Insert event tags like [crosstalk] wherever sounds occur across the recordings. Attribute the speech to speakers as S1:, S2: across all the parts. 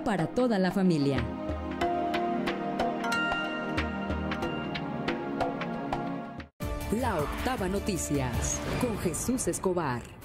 S1: para toda la familia. La octava noticias con Jesús Escobar.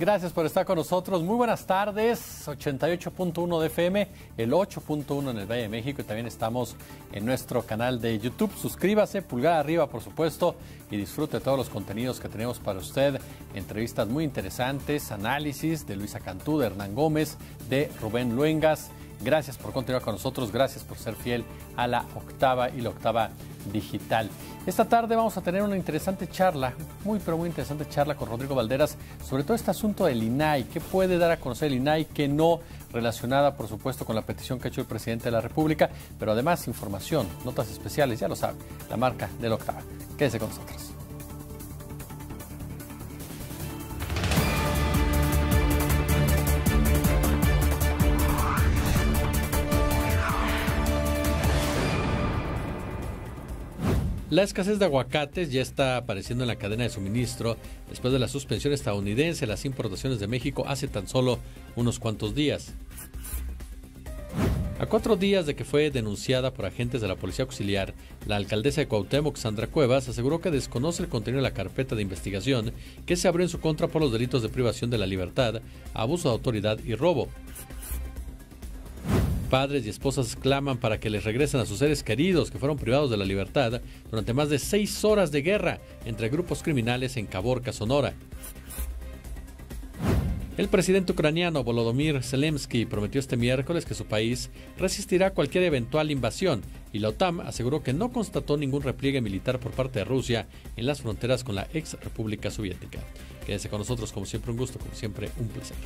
S2: Gracias por estar con nosotros. Muy buenas tardes. 88.1 de FM, el 8.1 en el Valle de México y también estamos en nuestro canal de YouTube. Suscríbase, pulgar arriba por supuesto y disfrute todos los contenidos que tenemos para usted. Entrevistas muy interesantes, análisis de Luisa Cantú, de Hernán Gómez, de Rubén Luengas. Gracias por continuar con nosotros, gracias por ser fiel a la octava y la octava digital. Esta tarde vamos a tener una interesante charla, muy pero muy interesante charla con Rodrigo Valderas sobre todo este asunto del INAI, qué puede dar a conocer el INAI, qué no, relacionada por supuesto con la petición que ha hecho el presidente de la República, pero además información, notas especiales, ya lo sabe, la marca de la octava. Quédese con nosotros. La escasez de aguacates ya está apareciendo en la cadena de suministro después de la suspensión estadounidense de las importaciones de México hace tan solo unos cuantos días. A cuatro días de que fue denunciada por agentes de la Policía Auxiliar, la alcaldesa de Cuauhtémoc, Sandra Cuevas, aseguró que desconoce el contenido de la carpeta de investigación que se abrió en su contra por los delitos de privación de la libertad, abuso de autoridad y robo. Padres y esposas claman para que les regresen a sus seres queridos que fueron privados de la libertad durante más de seis horas de guerra entre grupos criminales en Caborca, Sonora. El presidente ucraniano Volodymyr Zelensky prometió este miércoles que su país resistirá cualquier eventual invasión y la OTAN aseguró que no constató ningún repliegue militar por parte de Rusia en las fronteras con la ex República Soviética. Quédese con nosotros, como siempre, un gusto, como siempre, un placer.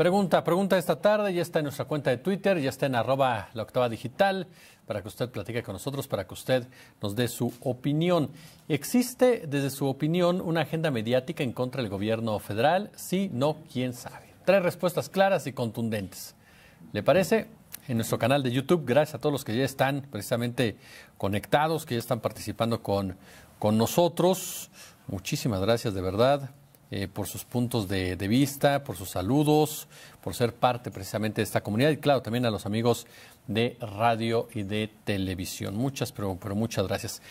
S2: Pregunta, pregunta esta tarde, ya está en nuestra cuenta de Twitter, ya está en arroba la octava digital, para que usted platique con nosotros, para que usted nos dé su opinión. ¿Existe, desde su opinión, una agenda mediática en contra del gobierno federal? Sí, no, quién sabe. Tres respuestas claras y contundentes. ¿Le parece? En nuestro canal de YouTube, gracias a todos los que ya están precisamente conectados, que ya están participando con, con nosotros. Muchísimas gracias de verdad. Eh, por sus puntos de, vista, por sus saludos, por ser parte precisamente de esta comunidad y claro, también a los amigos de radio y de televisión. Muchas, pero, pero muchas gracias.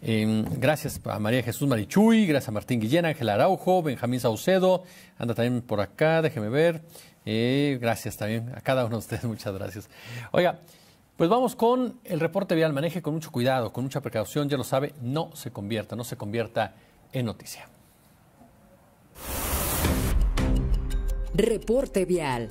S2: Em, gracias a María Jesús Marichuy, gracias a Martín Guillén, Ángel Araujo, Benjamín Saucedo, anda también por acá, déjeme ver. Eh, gracias también a cada uno de ustedes, [laughs] muchas gracias. Oiga, pues vamos con el reporte vial. Maneje con mucho cuidado, con mucha precaución, ya lo sabe, no se convierta, no se convierta en noticia.
S1: Reporte vial.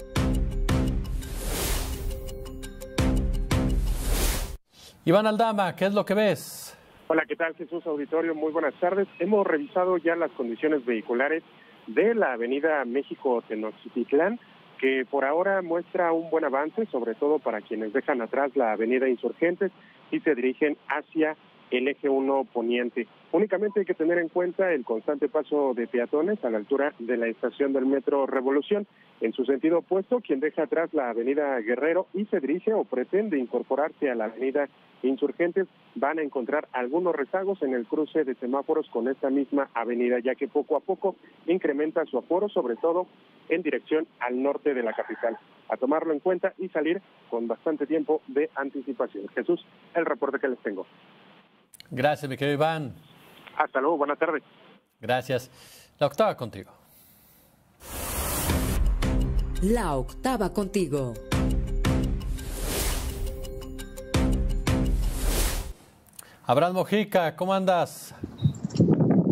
S2: Iván Aldama, ¿qué es lo que ves?
S3: Hola, ¿qué tal Jesús Auditorio? Muy buenas tardes. Hemos revisado ya las condiciones vehiculares de la avenida México Tenochtitlán, que por ahora muestra un buen avance, sobre todo para quienes dejan atrás la avenida Insurgentes y se dirigen hacia el eje 1 poniente. Únicamente hay que tener en cuenta el constante paso de peatones a la altura de la estación del metro Revolución. En su sentido opuesto, quien deja atrás la avenida Guerrero y se dirige o pretende incorporarse a la avenida Insurgentes van a encontrar algunos rezagos en el cruce de semáforos con esta misma avenida, ya que poco a poco incrementa su aforo, sobre todo en dirección al norte de la capital. A tomarlo en cuenta y salir con bastante tiempo de anticipación. Jesús, el reporte que les tengo.
S2: Gracias, mi querido Iván.
S3: Hasta luego, buenas tardes.
S2: Gracias. La octava contigo.
S1: La octava contigo.
S2: Abraham Mojica, ¿cómo andas?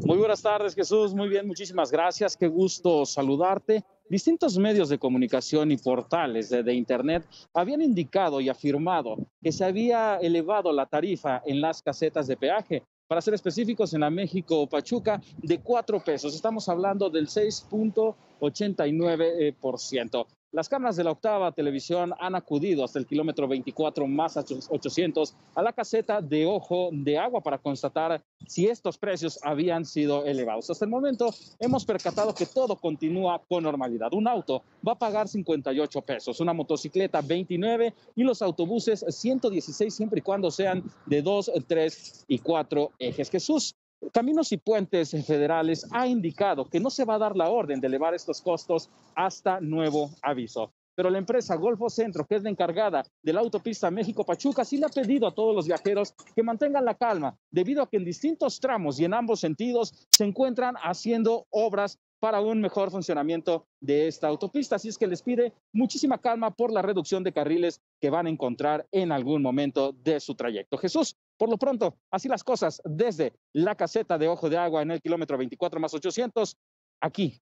S4: Muy buenas tardes, Jesús. Muy bien, muchísimas gracias. Qué gusto saludarte. Distintos medios de comunicación y portales de, Internet habían indicado y afirmado que se había elevado la tarifa en las casetas de peaje. Para ser específicos, en la México Pachuca, de cuatro pesos. Estamos hablando del 6.89%. Las cámaras de la octava televisión han acudido hasta el kilómetro 24 más 800 a la caseta de ojo de agua para constatar si estos precios habían sido elevados. Hasta el momento hemos percatado que todo continúa con normalidad. Un auto va a pagar 58 pesos, una motocicleta 29 y los autobuses 116 siempre y cuando sean de 2, 3 y 4 ejes. Jesús, Caminos y Puentes Federales ha indicado que no se va a dar la orden de elevar estos costos hasta nuevo aviso. Pero la empresa Golfo Centro, que es la encargada de la autopista México-Pachuca, sí le ha pedido a todos los viajeros que mantengan la calma, debido a que en distintos tramos y en ambos sentidos se encuentran haciendo obras para un mejor funcionamiento de esta autopista. Así es que les pide muchísima calma por la reducción de carriles que van a encontrar en algún momento de su trayecto. Jesús, por lo pronto, así las cosas desde la caseta de Ojo de Agua en el kilómetro 24 más 800, aquí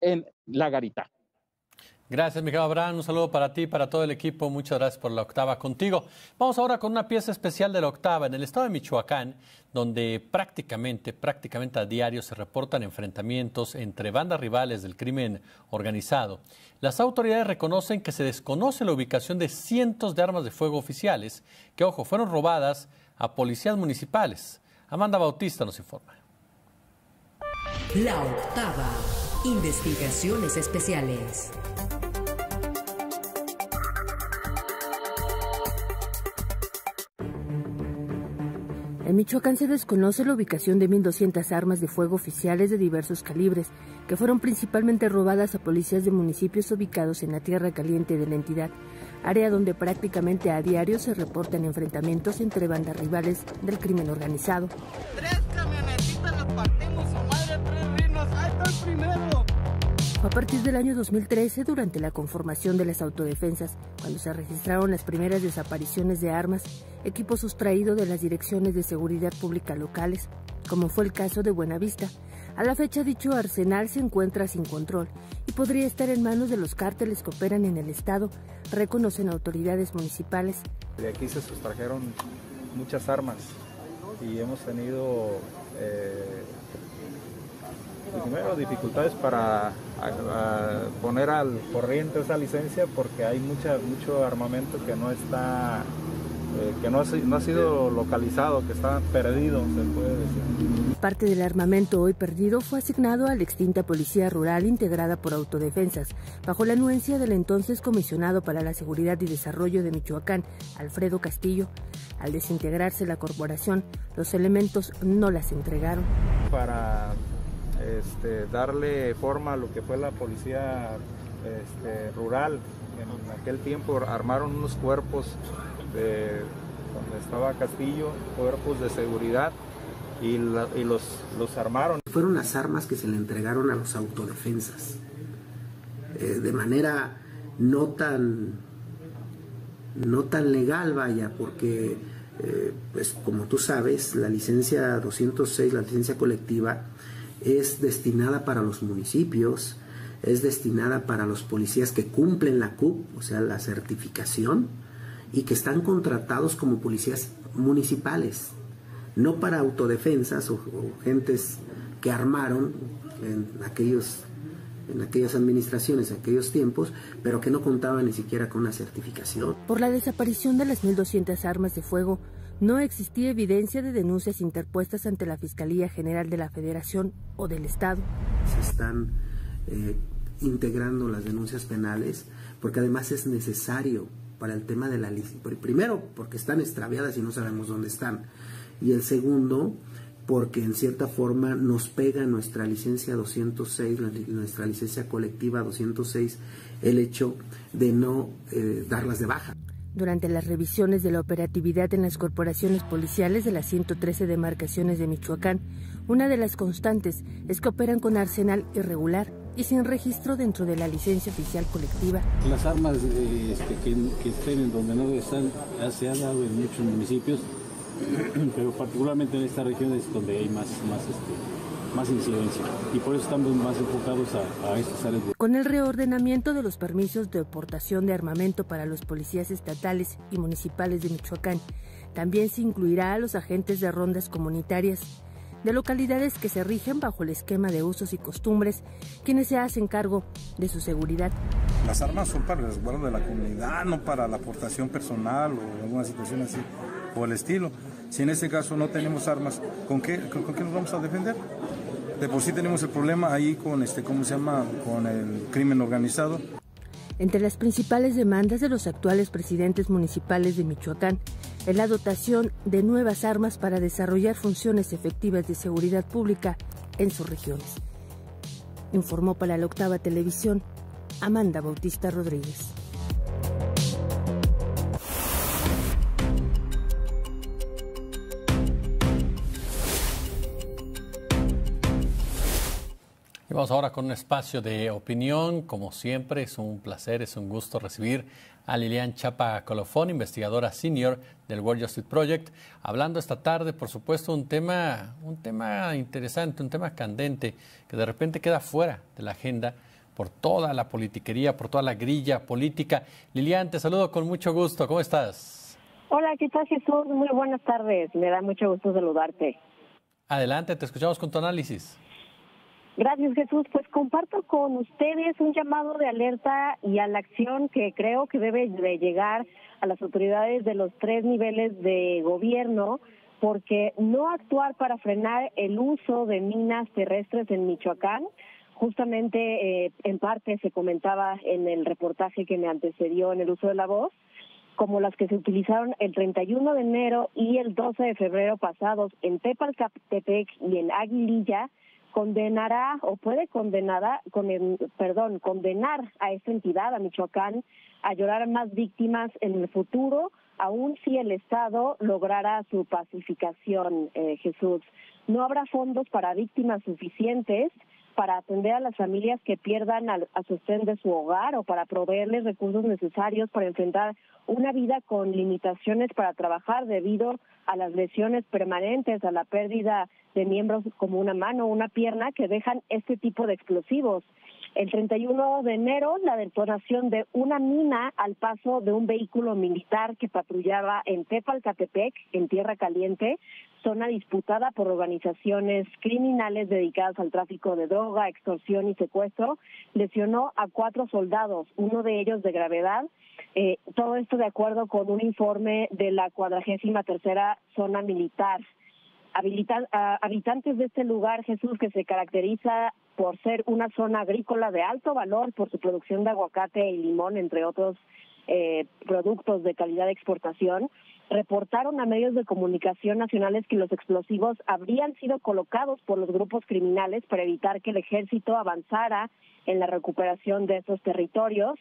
S4: en La Garita.
S2: Gracias, Miguel Abraham. Un saludo para ti para todo el equipo. Muchas gracias por la octava contigo. Vamos ahora con una pieza especial de la octava en el estado de Michoacán, donde prácticamente, prácticamente a diario se reportan enfrentamientos entre bandas rivales del crimen organizado. Las autoridades reconocen que se desconoce la ubicación de cientos de armas de fuego oficiales que, ojo, fueron robadas a policías municipales. Amanda Bautista nos informa.
S1: La octava. Investigaciones especiales.
S5: En Michoacán se desconoce la ubicación de 1.200 armas de fuego oficiales de diversos calibres, que fueron principalmente robadas a policías de municipios ubicados en la tierra caliente de la entidad, área donde prácticamente a diario se reportan enfrentamientos entre bandas rivales del crimen organizado.
S6: Tres camionetitas partimos, madre, tres rinos, ahí está el primero.
S5: A partir del año 2013, durante la conformación de las autodefensas, cuando se registraron las primeras desapariciones de armas, equipo sustraído de las direcciones de seguridad pública locales, como fue el caso de Buenavista. A la fecha dicho arsenal se encuentra sin control y podría estar en manos de los cárteles que operan en el estado, reconocen autoridades municipales.
S7: De aquí se sustrajeron muchas armas y hemos tenido eh, primero dificultades para poner al corriente esa licencia porque hay mucho armamento que no está eh, que no ha, no ha, sido localizado, que está perdido, se puede decir.
S5: Parte del armamento hoy perdido fue asignado a la extinta Policía Rural integrada por autodefensas, bajo la anuencia del entonces comisionado para la Seguridad y Desarrollo de Michoacán, Alfredo Castillo. Al desintegrarse la corporación, los elementos no las entregaron.
S7: Para este, darle forma a lo que fue la policía este, rural. En aquel tiempo armaron unos cuerpos de donde estaba Castillo, cuerpos de seguridad, y, los, los, armaron.
S8: Fueron las armas que se le entregaron a los autodefensas, eh, de manera no tan, no tan legal, vaya, porque, eh, pues como tú sabes, la licencia 206, la licencia colectiva, es destinada para los municipios, es destinada para los policías que cumplen la CUP, o sea, la certificación, y que están contratados como policías municipales, no para autodefensas o, gentes que armaron en aquellos en aquellas administraciones, en aquellos tiempos, pero que no contaban ni siquiera con una certificación.
S5: Por la desaparición de las 1.200 armas de fuego, no existía evidencia de denuncias interpuestas ante la Fiscalía General de la Federación o del Estado.
S8: Se están eh, integrando las denuncias penales porque además es necesario para el tema de la licencia. Primero, porque están extraviadas y no sabemos dónde están. Y el segundo, porque en cierta forma nos pega nuestra licencia 206, nuestra licencia colectiva 206, el hecho de no eh, darlas de baja.
S5: Durante las revisiones de la operatividad en las corporaciones policiales de las 113 demarcaciones de Michoacán, una de las constantes es que operan con arsenal irregular y sin registro dentro de la licencia oficial colectiva.
S9: Las armas eh, este, que, estén en donde no están se han dado en muchos municipios, [clears throat] pero particularmente en esta región es donde hay más, más este, más incidencia y por eso estamos más enfocados a, estas áreas.
S5: Con el reordenamiento de los permisos de deportación de armamento para los policías estatales y municipales de Michoacán, también se incluirá a los agentes de rondas comunitarias de localidades que se rigen bajo el esquema de usos y costumbres, quienes se hacen cargo de su seguridad.
S7: las armas son para el resguardo de la comunidad, no para la aportación personal o alguna situación así o el estilo. Si en este caso no tenemos armas, ¿con qué, con, qué nos vamos a defender? De por sí tenemos el problema ahí con este, ¿cómo se llama? Con el crimen organizado.
S5: Entre las principales demandas de los actuales presidentes municipales de Michoacán es la dotación de nuevas armas para desarrollar funciones efectivas de seguridad pública en sus regiones. Informó para la octava televisión Amanda Bautista Rodríguez.
S2: Vamos ahora con un espacio de opinión. Como siempre, es un placer, es un gusto recibir a Lilian Chapa Colofón, investigadora senior del World Justice Project, hablando esta tarde, por supuesto, un tema, un tema interesante, un tema candente, que de repente queda fuera de la agenda por toda la politiquería, por toda la grilla política. Lilian, te saludo con mucho gusto. ¿Cómo estás?
S10: Hola, ¿qué tal Jesús? Muy buenas tardes. Me da mucho gusto saludarte.
S2: Adelante, te escuchamos con tu análisis.
S10: Gracias Jesús. Pues comparto con ustedes un llamado de alerta y a la acción que creo que debe de llegar a las autoridades de los tres niveles de gobierno porque no actuar para frenar el uso de minas terrestres en Michoacán justamente eh, en parte se comentaba en el reportaje que me antecedió en el uso de la voz, como las que se utilizaron el 31 de enero y el 12 de febrero pasados en Tepalcatepec y en Aguililla, condenará o puede condenar, con perdón, condenar a esta entidad, a Michoacán, a llorar más víctimas en el futuro, aun si el Estado lograra su pacificación, eh, Jesús. No habrá fondos para víctimas suficientes para atender a las familias que pierdan al, a sostén de su hogar o para proveerles recursos necesarios para enfrentar una vida con limitaciones para trabajar debido a las lesiones permanentes, a la pérdida de miembros como una mano o una pierna que dejan este tipo de explosivos. El 31 de enero, la detonación de una mina al paso de un vehículo militar que patrullaba en Tepalcatepec, en Tierra Caliente, zona disputada por organizaciones criminales dedicadas al tráfico de droga, extorsión y secuestro, lesionó a cuatro soldados, uno de ellos de gravedad. Eh, todo esto de acuerdo con un informe de la cuadragésima tercera zona militar. habitantes de este lugar, Jesús, que se caracteriza por ser una zona agrícola de alto valor por su producción de aguacate y limón, entre otros eh, productos de calidad de exportación, reportaron a medios de comunicación nacionales que los explosivos habrían sido colocados por los grupos criminales para evitar que el ejército avanzara en la recuperación de esos territorios.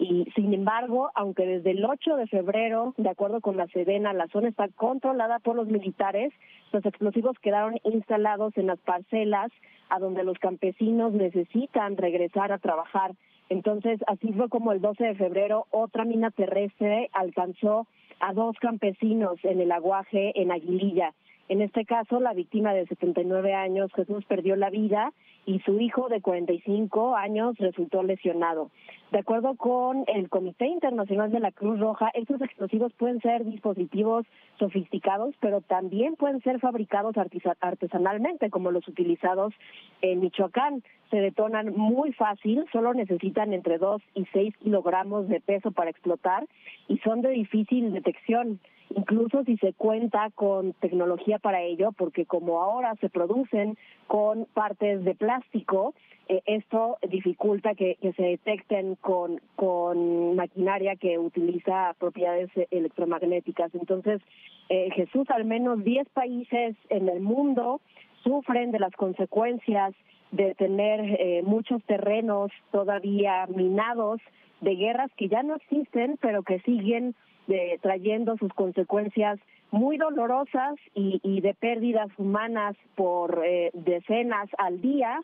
S10: Y sin embargo, aunque desde el 8 de febrero, de acuerdo con la Sedena, la zona está controlada por los militares, los explosivos quedaron instalados en las parcelas a donde los campesinos necesitan regresar a trabajar. Entonces, así fue como el 12 de febrero otra mina terrestre alcanzó a dos campesinos en el aguaje en Aguililla. En este caso, la víctima de 79 años, Jesús, perdió la vida y su hijo de 45 años resultó lesionado. De acuerdo con el Comité Internacional de la Cruz Roja, estos explosivos pueden ser dispositivos sofisticados, pero también pueden ser fabricados artesanalmente, como los utilizados en Michoacán. Se detonan muy fácil, solo necesitan entre 2 y 6 kilogramos de peso para explotar y son de difícil detección incluso si se cuenta con tecnología para ello, porque como ahora se producen con partes de plástico, eh, esto dificulta que, se detecten con, con maquinaria que utiliza propiedades electromagnéticas. Entonces, eh, Jesús, al menos 10 países en el mundo sufren de las consecuencias de tener eh, muchos terrenos todavía minados de guerras que ya no existen, pero que siguen de, trayendo sus consecuencias muy dolorosas y, de pérdidas humanas por eh, decenas al día.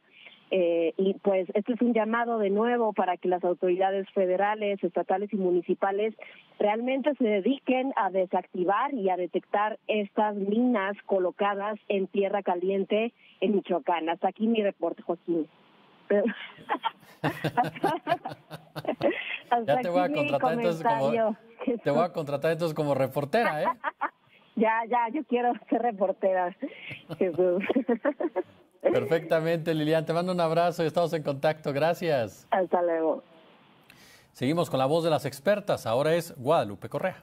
S10: Eh, y pues esto es un llamado de nuevo para que las autoridades federales, estatales y municipales realmente se dediquen a desactivar y a detectar estas minas colocadas en tierra caliente en Michoacán. Hasta aquí mi reporte, Joaquín. [laughs]
S2: ya te voy a contratar entonces como te voy a contratar entonces como reportera, ¿eh? [laughs]
S10: ya, ya, yo quiero ser reportera, Jesús. [laughs]
S2: Perfectamente, Lilian. Te mando un abrazo y estamos en contacto. Gracias.
S10: Hasta luego.
S2: Seguimos con la voz de las expertas. Ahora es Guadalupe Correa.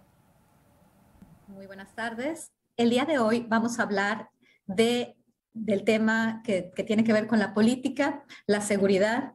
S11: Muy buenas tardes. El día de hoy vamos a hablar de, del tema que, que tiene que ver con la política, la seguridad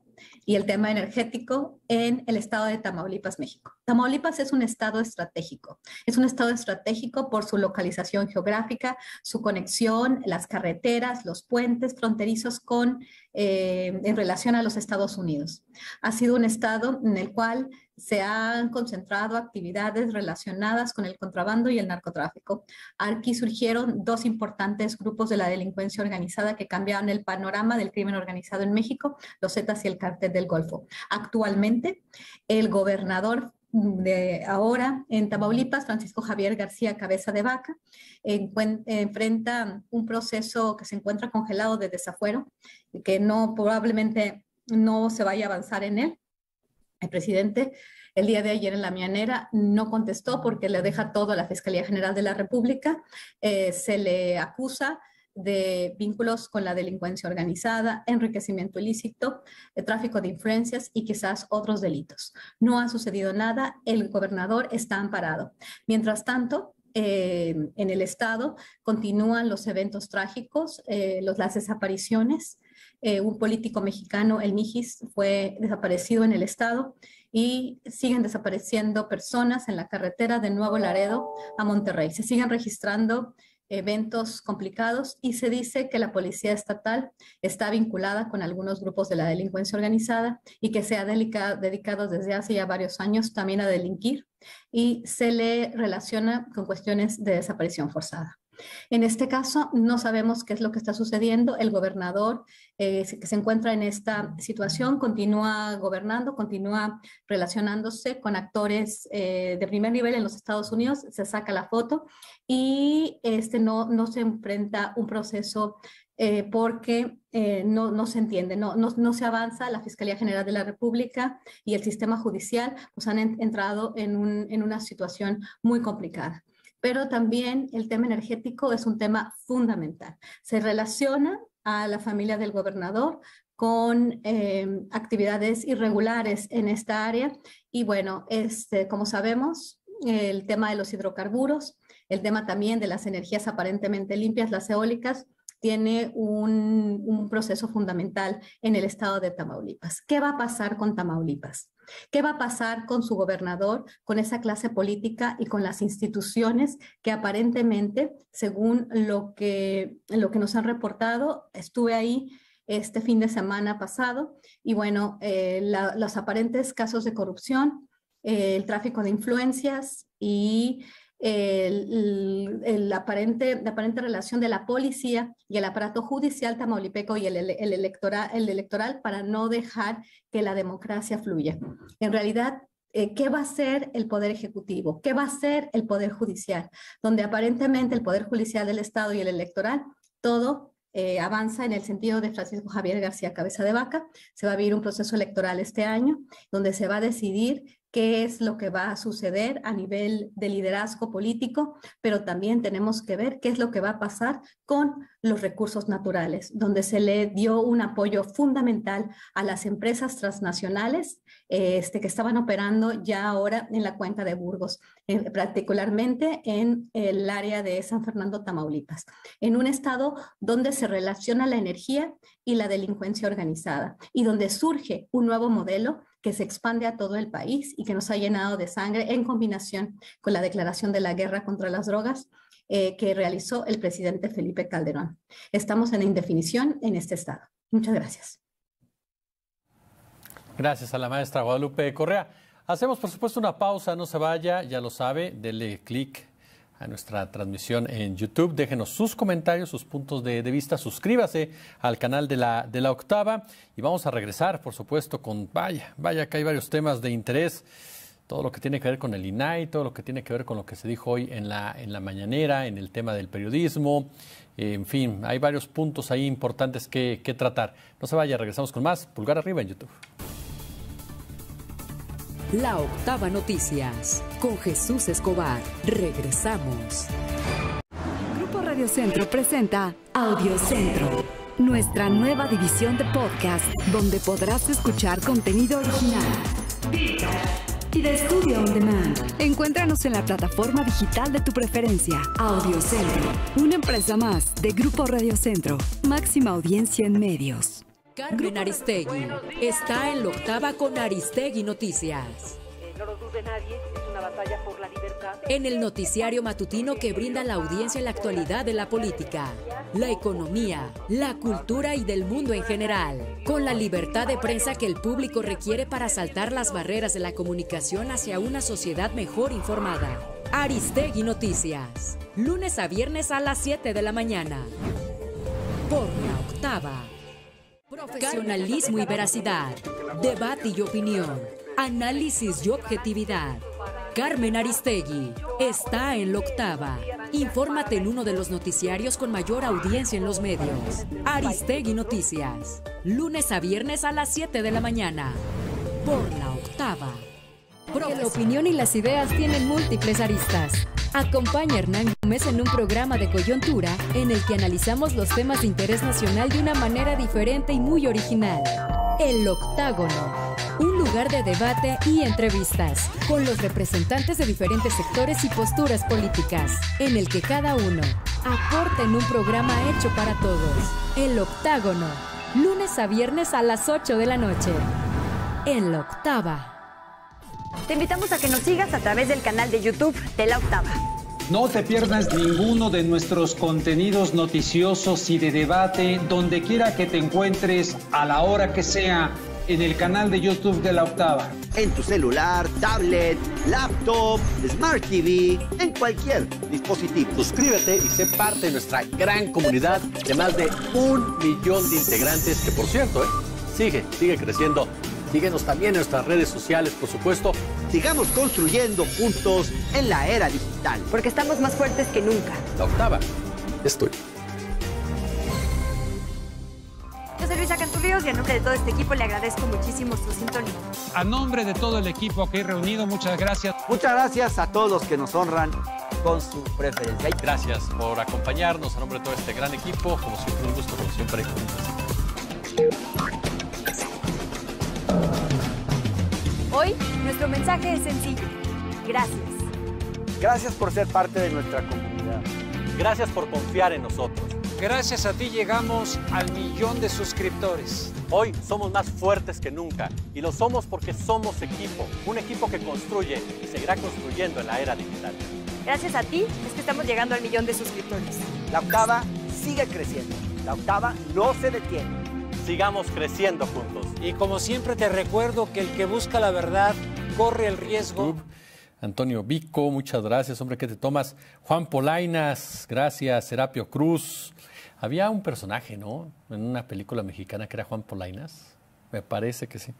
S11: y el tema energético en el estado de Tamaulipas, México. Tamaulipas es un estado estratégico. Es un estado estratégico por su localización geográfica, su conexión, las carreteras, los puentes fronterizos con, eh, en relación a los Estados Unidos. Ha sido un estado en el cual se han concentrado actividades relacionadas con el contrabando y el narcotráfico. Aquí surgieron dos importantes grupos de la delincuencia organizada que cambiaron el panorama del crimen organizado en México, los Zetas y el Cártel del Golfo. Actualmente, el gobernador de ahora en Tamaulipas, Francisco Javier García Cabeza de Vaca, enfrenta un proceso que se encuentra congelado de desafuero, que no probablemente no se vaya a avanzar en él. El presidente el día de ayer en la mañanera no contestó porque le deja todo a la Fiscalía General de la República. Eh, se le acusa de vínculos con la delincuencia organizada, enriquecimiento ilícito, el tráfico de influencias y quizás otros delitos. No ha sucedido nada, el gobernador está amparado. Mientras tanto, eh, en el estado continúan los eventos trágicos, eh, los, las desapariciones. Eh, un político mexicano, el Mijis, fue desaparecido en el estado y siguen desapareciendo personas en la carretera de Nuevo Laredo a Monterrey. Se siguen registrando eventos complicados y se dice que la policía estatal está vinculada con algunos grupos de la delincuencia organizada y que se ha dedicado desde hace ya varios años también a delinquir y se le relaciona con cuestiones de desaparición forzada. En este caso, no sabemos qué es lo que está sucediendo. El gobernador eh, que se encuentra en esta situación continúa gobernando, continúa relacionándose con actores eh, de primer nivel en los Estados Unidos, se saca la foto y este no, no se enfrenta un proceso eh, porque no, no, se entiende, no, no, se avanza. La Fiscalía General de la República y el sistema judicial pues, han entrado en, un, en una situación muy complicada pero también el tema energético es un tema fundamental. Se relaciona a la familia del gobernador con em, actividades irregulares en esta área y bueno, este, como sabemos, el tema de los hidrocarburos, el tema también de las energías aparentemente limpias, las eólicas, tiene un, un, proceso fundamental en el estado de Tamaulipas. ¿Qué va a pasar con Tamaulipas? ¿Qué va a pasar con su gobernador, con esa clase política y con las instituciones que aparentemente, según lo que, lo que nos han reportado, estuve ahí este fin de semana pasado y bueno, eh, los aparentes casos de corrupción, eh, el tráfico de influencias y el, aparente, la aparente relación de la policía y el aparato judicial tamaulipeco y el, el, electoral, el electoral para no dejar que la democracia fluya. En realidad, eh, ¿qué va a ser el Poder Ejecutivo? ¿Qué va a ser el Poder Judicial? Donde aparentemente el Poder Judicial del Estado y el electoral, todo eh, avanza en el sentido de Francisco Javier García Cabeza de Vaca. Se va a vivir un proceso electoral este año donde se va a decidir qué es lo que va a suceder a nivel de liderazgo político, pero también tenemos que ver qué es lo que va a pasar con los recursos naturales, donde se le dio un apoyo fundamental a las empresas transnacionales este, que estaban operando ya ahora en la cuenca de Burgos, particularmente en el área de San Fernando, Tamaulipas, en un estado donde se relaciona la energía y la delincuencia organizada y donde surge un nuevo modelo que se expande a todo el país y que nos ha llenado de sangre en combinación con la declaración de la guerra contra las drogas eh, que realizó el presidente Felipe Calderón. Estamos en indefinición en este estado. Muchas gracias.
S2: Gracias a la maestra Guadalupe Correa. Hacemos, por supuesto, una pausa, no se vaya, ya lo sabe, dele clic a nuestra transmisión en YouTube. Déjenos sus comentarios, sus puntos de, vista. Suscríbase al canal de la, de la Octava. Y vamos a regresar, por supuesto, con, vaya, vaya que hay varios temas de interés. Todo lo que tiene que ver con el INAI, todo lo que tiene que ver con lo que se dijo hoy en la, en la mañanera, en el tema del periodismo. En fin, hay varios puntos ahí importantes que, que tratar. No se vaya, regresamos con más. Pulgar arriba en YouTube.
S1: La Octava Noticias con Jesús Escobar. Regresamos.
S12: Grupo Radio Centro presenta Audio Centro, nuestra nueva división de podcast donde podrás escuchar contenido original y de estudio on demand. Encuéntranos en la plataforma digital de tu preferencia. Audio Centro, una empresa más de Grupo Radio Centro. Máxima audiencia en medios.
S1: Carmen Aristegui está en la octava con Aristegui Noticias.
S13: No lo dude nadie, es una batalla por la libertad.
S1: En el noticiario matutino que brinda la audiencia en la actualidad de la política, la economía, la cultura y del mundo en general, con la libertad de prensa que el público requiere para saltar las barreras de la comunicación hacia una sociedad mejor informada. Aristegui Noticias, lunes a viernes a las 7 de la mañana. Por la octava. Profesionalismo y veracidad, debate y opinión, análisis y objetividad. Carmen Aristegui está en la octava. Infórmate en uno de los noticiarios con mayor audiencia en los medios. Aristegui Noticias, lunes a viernes a las 7 de la mañana. Por la octava.
S14: Porque la opinión y las ideas tienen múltiples aristas. Acompaña a Hernán Gómez en un programa de coyuntura en el que analizamos los temas de interés nacional de una manera diferente y muy original. El Octágono, un lugar de debate y entrevistas con los representantes de diferentes sectores y posturas políticas, en el que cada uno aporta en un programa hecho para todos. El Octágono, lunes a viernes a las 8 de la noche. En la octava.
S15: Te invitamos a que nos sigas a través del canal de YouTube de La Octava.
S16: No te pierdas ninguno de nuestros contenidos noticiosos y de debate donde quiera que te encuentres a la hora que sea en el canal de YouTube de La Octava.
S17: En tu celular, tablet, laptop, Smart TV, en cualquier dispositivo.
S18: Suscríbete y sé parte de nuestra gran comunidad de más de un millón de integrantes que, por cierto, ¿eh? sigue, sigue creciendo Síguenos también en nuestras redes sociales, por supuesto.
S17: Sigamos construyendo juntos en la era digital.
S15: Porque estamos más fuertes que nunca.
S18: La octava. Estoy.
S15: Yo soy Luisa Cantulíos y en nombre de todo este equipo le agradezco muchísimo su sintonía.
S16: A nombre de todo el equipo aquí reunido, muchas gracias.
S17: Muchas gracias a todos los que nos honran con su preferencia.
S2: Gracias por acompañarnos a nombre de todo este gran equipo. Como siempre, un gusto, como siempre.
S15: Hoy nuestro mensaje es sencillo. Gracias.
S17: Gracias por ser parte de nuestra comunidad.
S18: Gracias por confiar en nosotros.
S16: Gracias a ti llegamos al millón de suscriptores.
S18: Hoy somos más fuertes que nunca y lo somos porque somos equipo, un equipo que construye y seguirá construyendo en la era digital.
S15: Gracias a ti es que estamos llegando al millón de suscriptores.
S17: La octava sigue creciendo. La octava no se detiene.
S18: Sigamos creciendo juntos.
S16: Y como siempre te recuerdo que el que busca la verdad corre el riesgo.
S2: Antonio Vico, muchas gracias, hombre, que te tomas. Juan Polainas, gracias. Serapio Cruz. Había un personaje, ¿no? En una película mexicana que era Juan Polainas. Me parece que sí.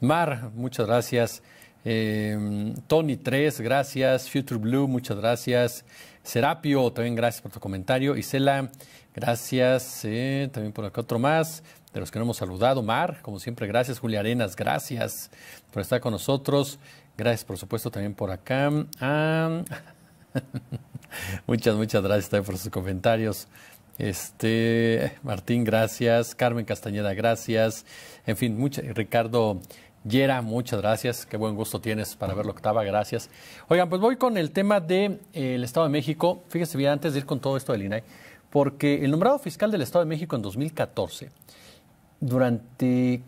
S2: Mar, muchas gracias. Eh, Tony 3, gracias. Future Blue, muchas gracias. Serapio, también gracias por tu comentario. Isela, gracias. Eh, también por acá otro más de los que no hemos saludado. Mar, como siempre, gracias. Julia Arenas, gracias por estar con nosotros. Gracias, por supuesto, también por acá. Ah, [laughs] muchas, muchas gracias también por sus comentarios. Este, Martín, gracias. Carmen Castañeda, gracias. En fin, mucha, Ricardo Yera, muchas gracias. Qué buen gusto tienes para ver lo octava, gracias. Oigan, pues voy con el tema del de, eh, Estado de México. Fíjese bien, antes de ir con todo esto del INAI, porque el nombrado fiscal del Estado de México en 2014 durante.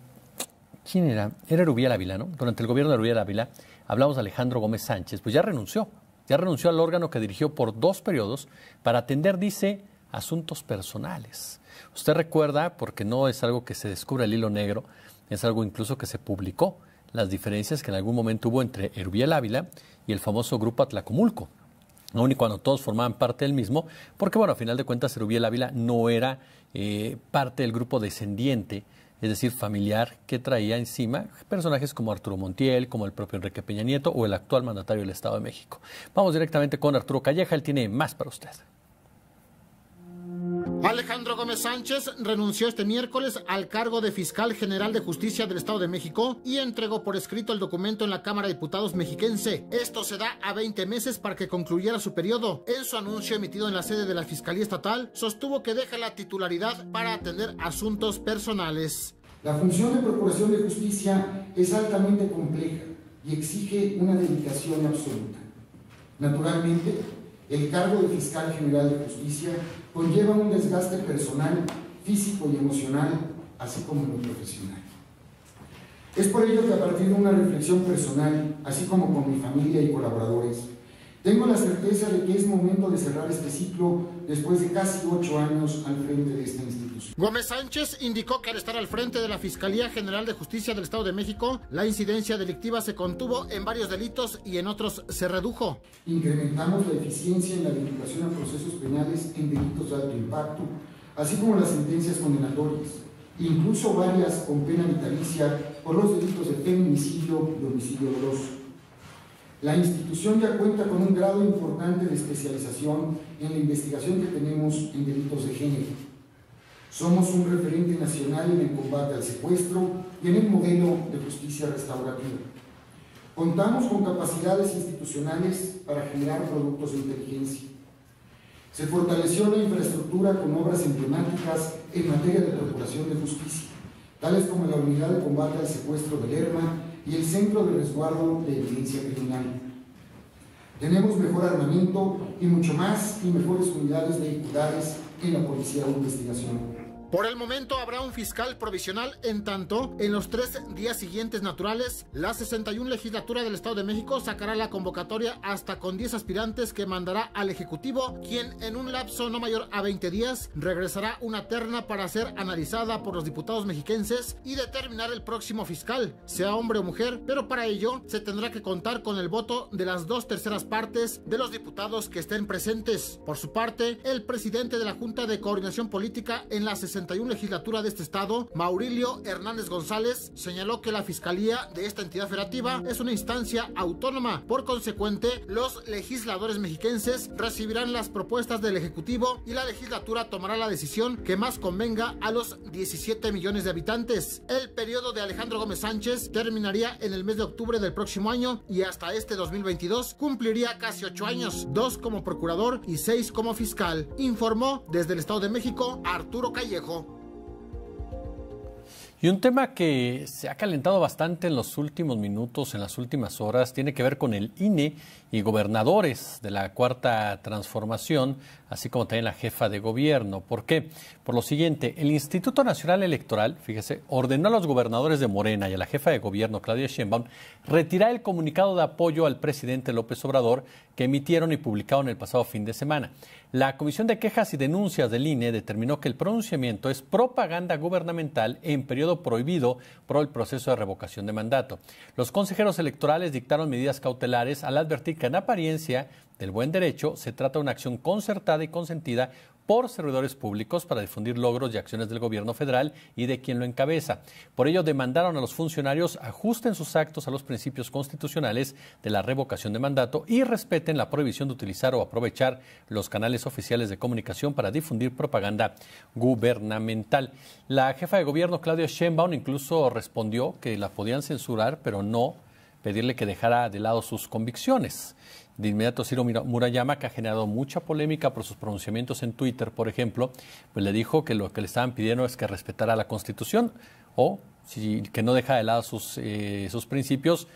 S2: ¿Quién era? Era Rubiel Ávila, ¿no? Durante el gobierno de Rubiel Ávila, hablamos de Alejandro Gómez Sánchez, pues ya renunció. Ya renunció al órgano que dirigió por dos periodos para atender, dice, asuntos personales. Usted recuerda, porque no es algo que se descubre el hilo negro, es algo incluso que se publicó, las diferencias que en algún momento hubo entre Rubiel Ávila y el famoso grupo Atlacomulco. Aún y cuando todos formaban parte del mismo, porque bueno, a final de cuentas Rubiel Ávila no era eh, parte del grupo descendiente, es decir, familiar, que traía encima personajes como Arturo Montiel, como el propio Enrique Peña Nieto o el actual mandatario del Estado de México. Vamos directamente con Arturo Calleja, él tiene más para usted.
S19: Alejandro Gómez Sánchez renunció este miércoles al cargo de fiscal general de justicia del Estado de México y entregó por escrito el documento en la Cámara de Diputados mexiquense. Esto se da a 20 meses para que concluyera su periodo. En su anuncio emitido en la sede de la Fiscalía Estatal, sostuvo que deja la titularidad para atender asuntos personales.
S20: La función de Procuración de Justicia es altamente compleja y exige una dedicación absoluta. Naturalmente, el cargo de fiscal general de justicia conlleva un desgaste personal, físico y emocional, así como en lo profesional. Es por ello que a partir de una reflexión personal, así como con mi familia y colaboradores, tengo la certeza de que es momento de cerrar este ciclo después de casi ocho años al frente de esta institución.
S19: Gómez Sánchez indicó que al estar al frente de la Fiscalía General de Justicia del Estado de México, la incidencia delictiva se contuvo en varios delitos y en otros se redujo.
S20: Incrementamos la eficiencia en la dedicación a procesos penales en delitos de alto impacto, así como las sentencias condenatorias, incluso varias con pena vitalicia por los delitos de feminicidio y homicidio doloso. La institución ya cuenta con un grado importante de especialización en la investigación que tenemos en delitos de género. Somos un referente nacional en el combate al secuestro y en el modelo de justicia restaurativa. Contamos con capacidades institucionales para generar productos de inteligencia. Se fortaleció la infraestructura con obras emblemáticas en materia de procuración de justicia, tales como la Unidad de Combate al Secuestro de Lerma y el Centro de Resguardo de Evidencia Criminal. Tenemos mejor armamento y mucho más y mejores unidades vehiculares en la Policía de Investigación.
S19: Por el momento habrá un fiscal provisional, en tanto, en los tres días siguientes naturales, la 61 legislatura del Estado de México sacará la convocatoria hasta con 10 aspirantes que mandará al Ejecutivo, quien en un lapso no mayor a 20 días regresará una terna para ser analizada por los diputados mexiquenses y determinar el próximo fiscal, sea hombre o mujer, pero para ello se tendrá que contar con el voto de las dos terceras partes de los diputados que estén presentes. Por su parte, el presidente de la Junta de Coordinación Política en la 61 legislatura de este estado, Maurilio Hernández González, señaló que la fiscalía de esta entidad federativa es una instancia autónoma. Por consecuente, los legisladores mexiquenses recibirán las propuestas del Ejecutivo y la legislatura tomará la decisión que más convenga a los 17 millones de habitantes. El periodo de Alejandro Gómez Sánchez terminaría en el mes de octubre del próximo año y hasta este 2022 cumpliría casi ocho años, dos como procurador y seis como fiscal, informó desde el Estado de México Arturo Callejo.
S2: Y un tema que se ha calentado bastante en los últimos minutos, en las últimas horas, tiene que ver con el INE y gobernadores de la Cuarta Transformación, así como también la jefa de gobierno. ¿Por qué? Por lo siguiente, el Instituto Nacional Electoral, fíjese, ordenó a los gobernadores de Morena y a la jefa de gobierno, Claudia Sheinbaum, retirar el comunicado de apoyo al presidente López Obrador que emitieron y publicaron el pasado fin de semana. La Comisión de Quejas y Denuncias del INE determinó que el pronunciamiento es propaganda gubernamental en periodo prohibido por el proceso de revocación de mandato. Los consejeros electorales dictaron medidas cautelares al advertir que en apariencia del buen derecho se trata de una acción concertada y consentida por servidores públicos para difundir logros y acciones del gobierno federal y de quien lo encabeza. Por ello, demandaron a los funcionarios ajusten sus actos a los principios constitucionales de la revocación de mandato y respeten la prohibición de utilizar o aprovechar los canales oficiales de comunicación para difundir propaganda gubernamental. La jefa de gobierno, Claudia Sheinbaum, incluso respondió que la podían censurar, pero no pedirle que dejara de lado sus convicciones. De inmediato, Ciro Murayama, que ha generado mucha polémica por sus pronunciamientos en Twitter, por ejemplo, pues le dijo que lo que le estaban pidiendo es que respetara la Constitución o si, que no deja de lado sus, eh, sus principios,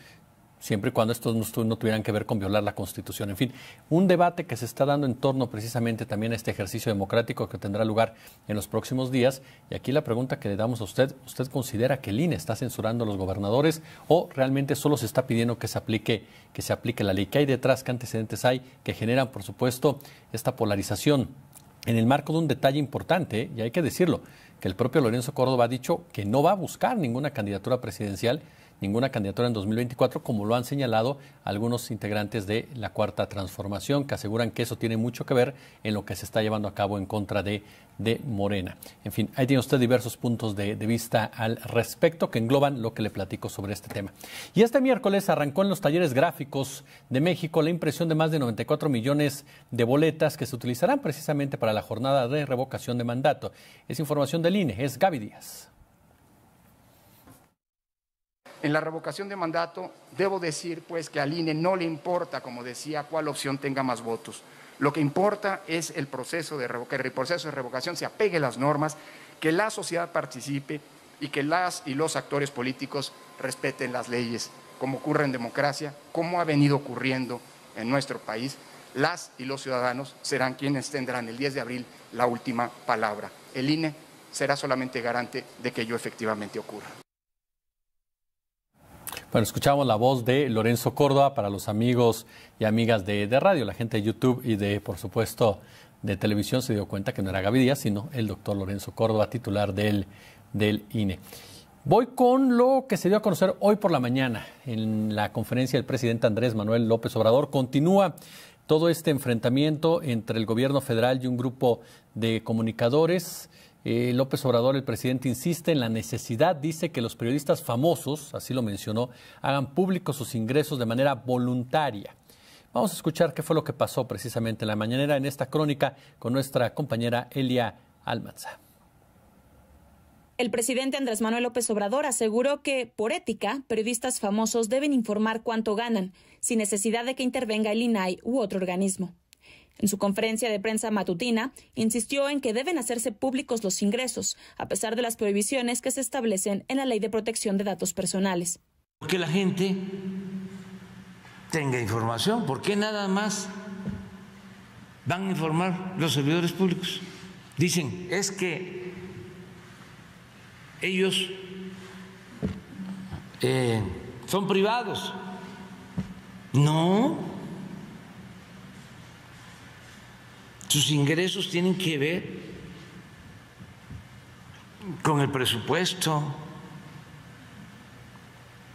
S2: siempre y cuando estos no, tuvieran que ver con violar la Constitución. En fin, un debate que se está dando en torno precisamente también a este ejercicio democrático que tendrá lugar en los próximos días. Y aquí la pregunta que le damos a usted, ¿usted considera que el INE está censurando a los gobernadores o realmente solo se está pidiendo que se aplique, que se aplique la ley? ¿Qué hay detrás? ¿Qué antecedentes hay que generan, por supuesto, esta polarización? En el marco de un detalle importante, y hay que decirlo, que el propio Lorenzo Córdoba ha dicho que no va a buscar ninguna candidatura presidencial, ninguna candidatura en 2024, como lo han señalado algunos integrantes de la Cuarta Transformación, que aseguran que eso tiene mucho que ver en lo que se está llevando a cabo en contra de, de Morena. En fin, ahí tiene usted diversos puntos de, de vista al respecto que engloban lo que le platico sobre este tema. Y este miércoles arrancó en los talleres gráficos de México la impresión de más de 94 millones de boletas que se utilizarán precisamente para la jornada de revocación de mandato. Es información del INE, es Gaby Díaz.
S21: En la revocación de mandato, debo decir pues que al INE no le importa, como decía, cuál opción tenga más votos. Lo que importa es el proceso de revocación, el proceso de revocación se apegue a las normas, que la sociedad participe y que las y los actores políticos respeten las leyes. como ocurre en democracia, como ha venido ocurriendo en nuestro país, las y los ciudadanos serán quienes tendrán el 10 de abril la última palabra. El INE será solamente garante de que ello efectivamente ocurra.
S2: Bueno, escuchamos la voz de Lorenzo Córdoba para los amigos y amigas de, de, radio, la gente de YouTube y de, por supuesto, de televisión se dio cuenta que no era Gavidia, sino el doctor Lorenzo Córdoba, titular del, del INE. Voy con lo que se dio a conocer hoy por la mañana en la conferencia del presidente Andrés Manuel López Obrador. Continúa todo este enfrentamiento entre el gobierno federal y un grupo de comunicadores. Eh, López Obrador, el presidente, insiste en la necesidad, dice que los periodistas famosos, así lo mencionó, hagan públicos sus ingresos de manera voluntaria. Vamos a escuchar qué fue lo que pasó precisamente en la mañanera en esta crónica con nuestra compañera Elia Almanza.
S22: El presidente Andrés Manuel López Obrador aseguró que, por ética, periodistas famosos deben informar cuánto ganan, sin necesidad de que intervenga el INAI u otro organismo. En su conferencia de prensa matutina, insistió en que deben hacerse públicos los ingresos, a pesar de las prohibiciones que se establecen en la Ley de Protección de Datos Personales.
S23: Que la gente tenga información, ¿por qué nada más van a informar los servidores públicos? Dicen, es que ellos eh, son privados. No. Sus ingresos tienen que ver con el presupuesto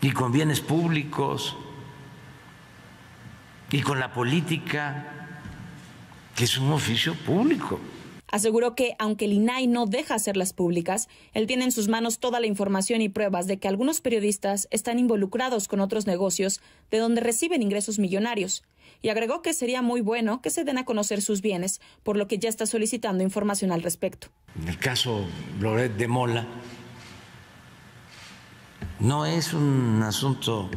S23: y con bienes públicos y con la política, que es un oficio público.
S22: Aseguró que, aunque el INAI no deja hacerlas públicas, él tiene en sus manos toda la información y pruebas de que algunos periodistas están involucrados con otros negocios de donde reciben ingresos millonarios. Y agregó que sería muy bueno que se den a conocer sus bienes, por lo que ya está solicitando información al respecto.
S23: En el caso Loret de Mola, no es un asunto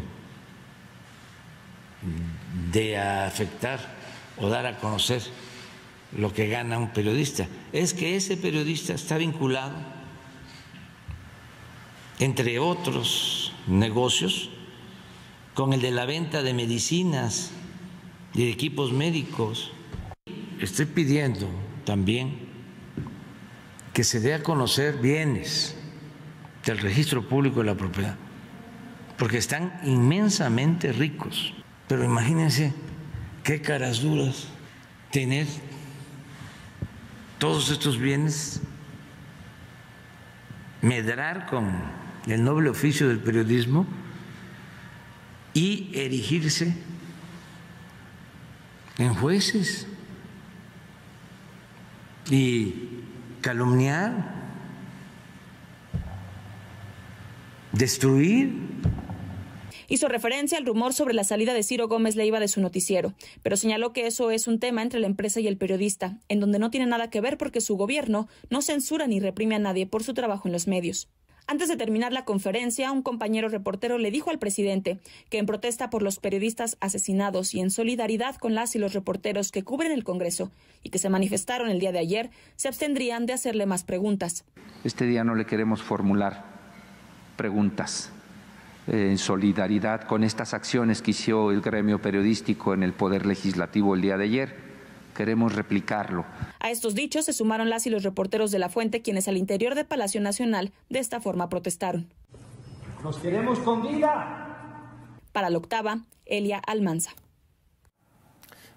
S23: de afectar o dar a conocer lo que gana un periodista, es que ese periodista está vinculado, entre otros negocios, con el de la venta de medicinas de equipos médicos. Estoy pidiendo también que se dé a conocer bienes del registro público de la propiedad, porque están inmensamente ricos. Pero imagínense qué caras duras tener todos estos bienes, medrar con el noble oficio del periodismo y erigirse en jueces y calumniar, destruir
S22: Hizo referencia al rumor sobre la salida de Ciro Gómez Leiva de su noticiero, pero señaló que eso es un tema entre la empresa y el periodista, en donde no tiene nada que ver porque su gobierno no censura ni reprime a nadie por su trabajo en los medios. Antes de terminar la conferencia, un compañero reportero le dijo al presidente que en protesta por los periodistas asesinados y en solidaridad con las y los reporteros que cubren el Congreso y que se manifestaron el día de ayer, se abstendrían de hacerle más preguntas.
S24: Este día no le queremos formular preguntas en solidaridad con estas acciones que hizo el gremio periodístico en el Poder Legislativo el día de ayer. Queremos replicarlo.
S22: A estos dichos se sumaron las y los reporteros de la fuente, quienes al interior de Palacio Nacional de esta forma protestaron.
S25: ¡Nos queremos con vida!
S22: Para la octava, Elia Almanza.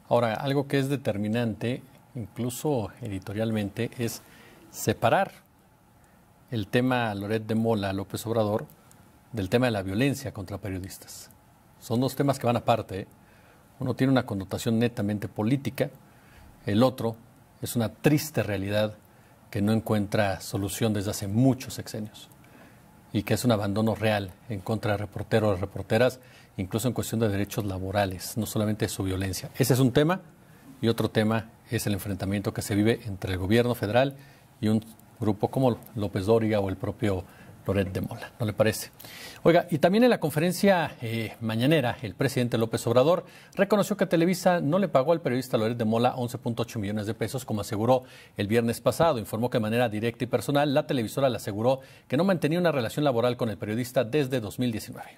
S2: Ahora, algo que es determinante, incluso editorialmente, es separar el tema Loret de Mola, López Obrador, del tema de la violencia contra periodistas. Son dos temas que van aparte. ¿eh? Uno tiene una connotación netamente política, el otro es una triste realidad que no encuentra solución desde hace muchos sexenios y que es un abandono real en contra de reporteros, reporteras, incluso en cuestión de derechos laborales, no solamente su violencia. Ese es un tema y otro tema es el enfrentamiento que se vive entre el gobierno federal y un grupo como López Dóriga o el propio Loret de Mola, ¿no le parece? Oiga, y también en la conferencia eh, mañanera, el presidente López Obrador reconoció que Televisa no le pagó al periodista Loret de Mola 11.8 millones de pesos, como aseguró el viernes pasado. Informó que de manera directa y personal, la televisora le aseguró que no mantenía una relación laboral con el periodista desde 2019.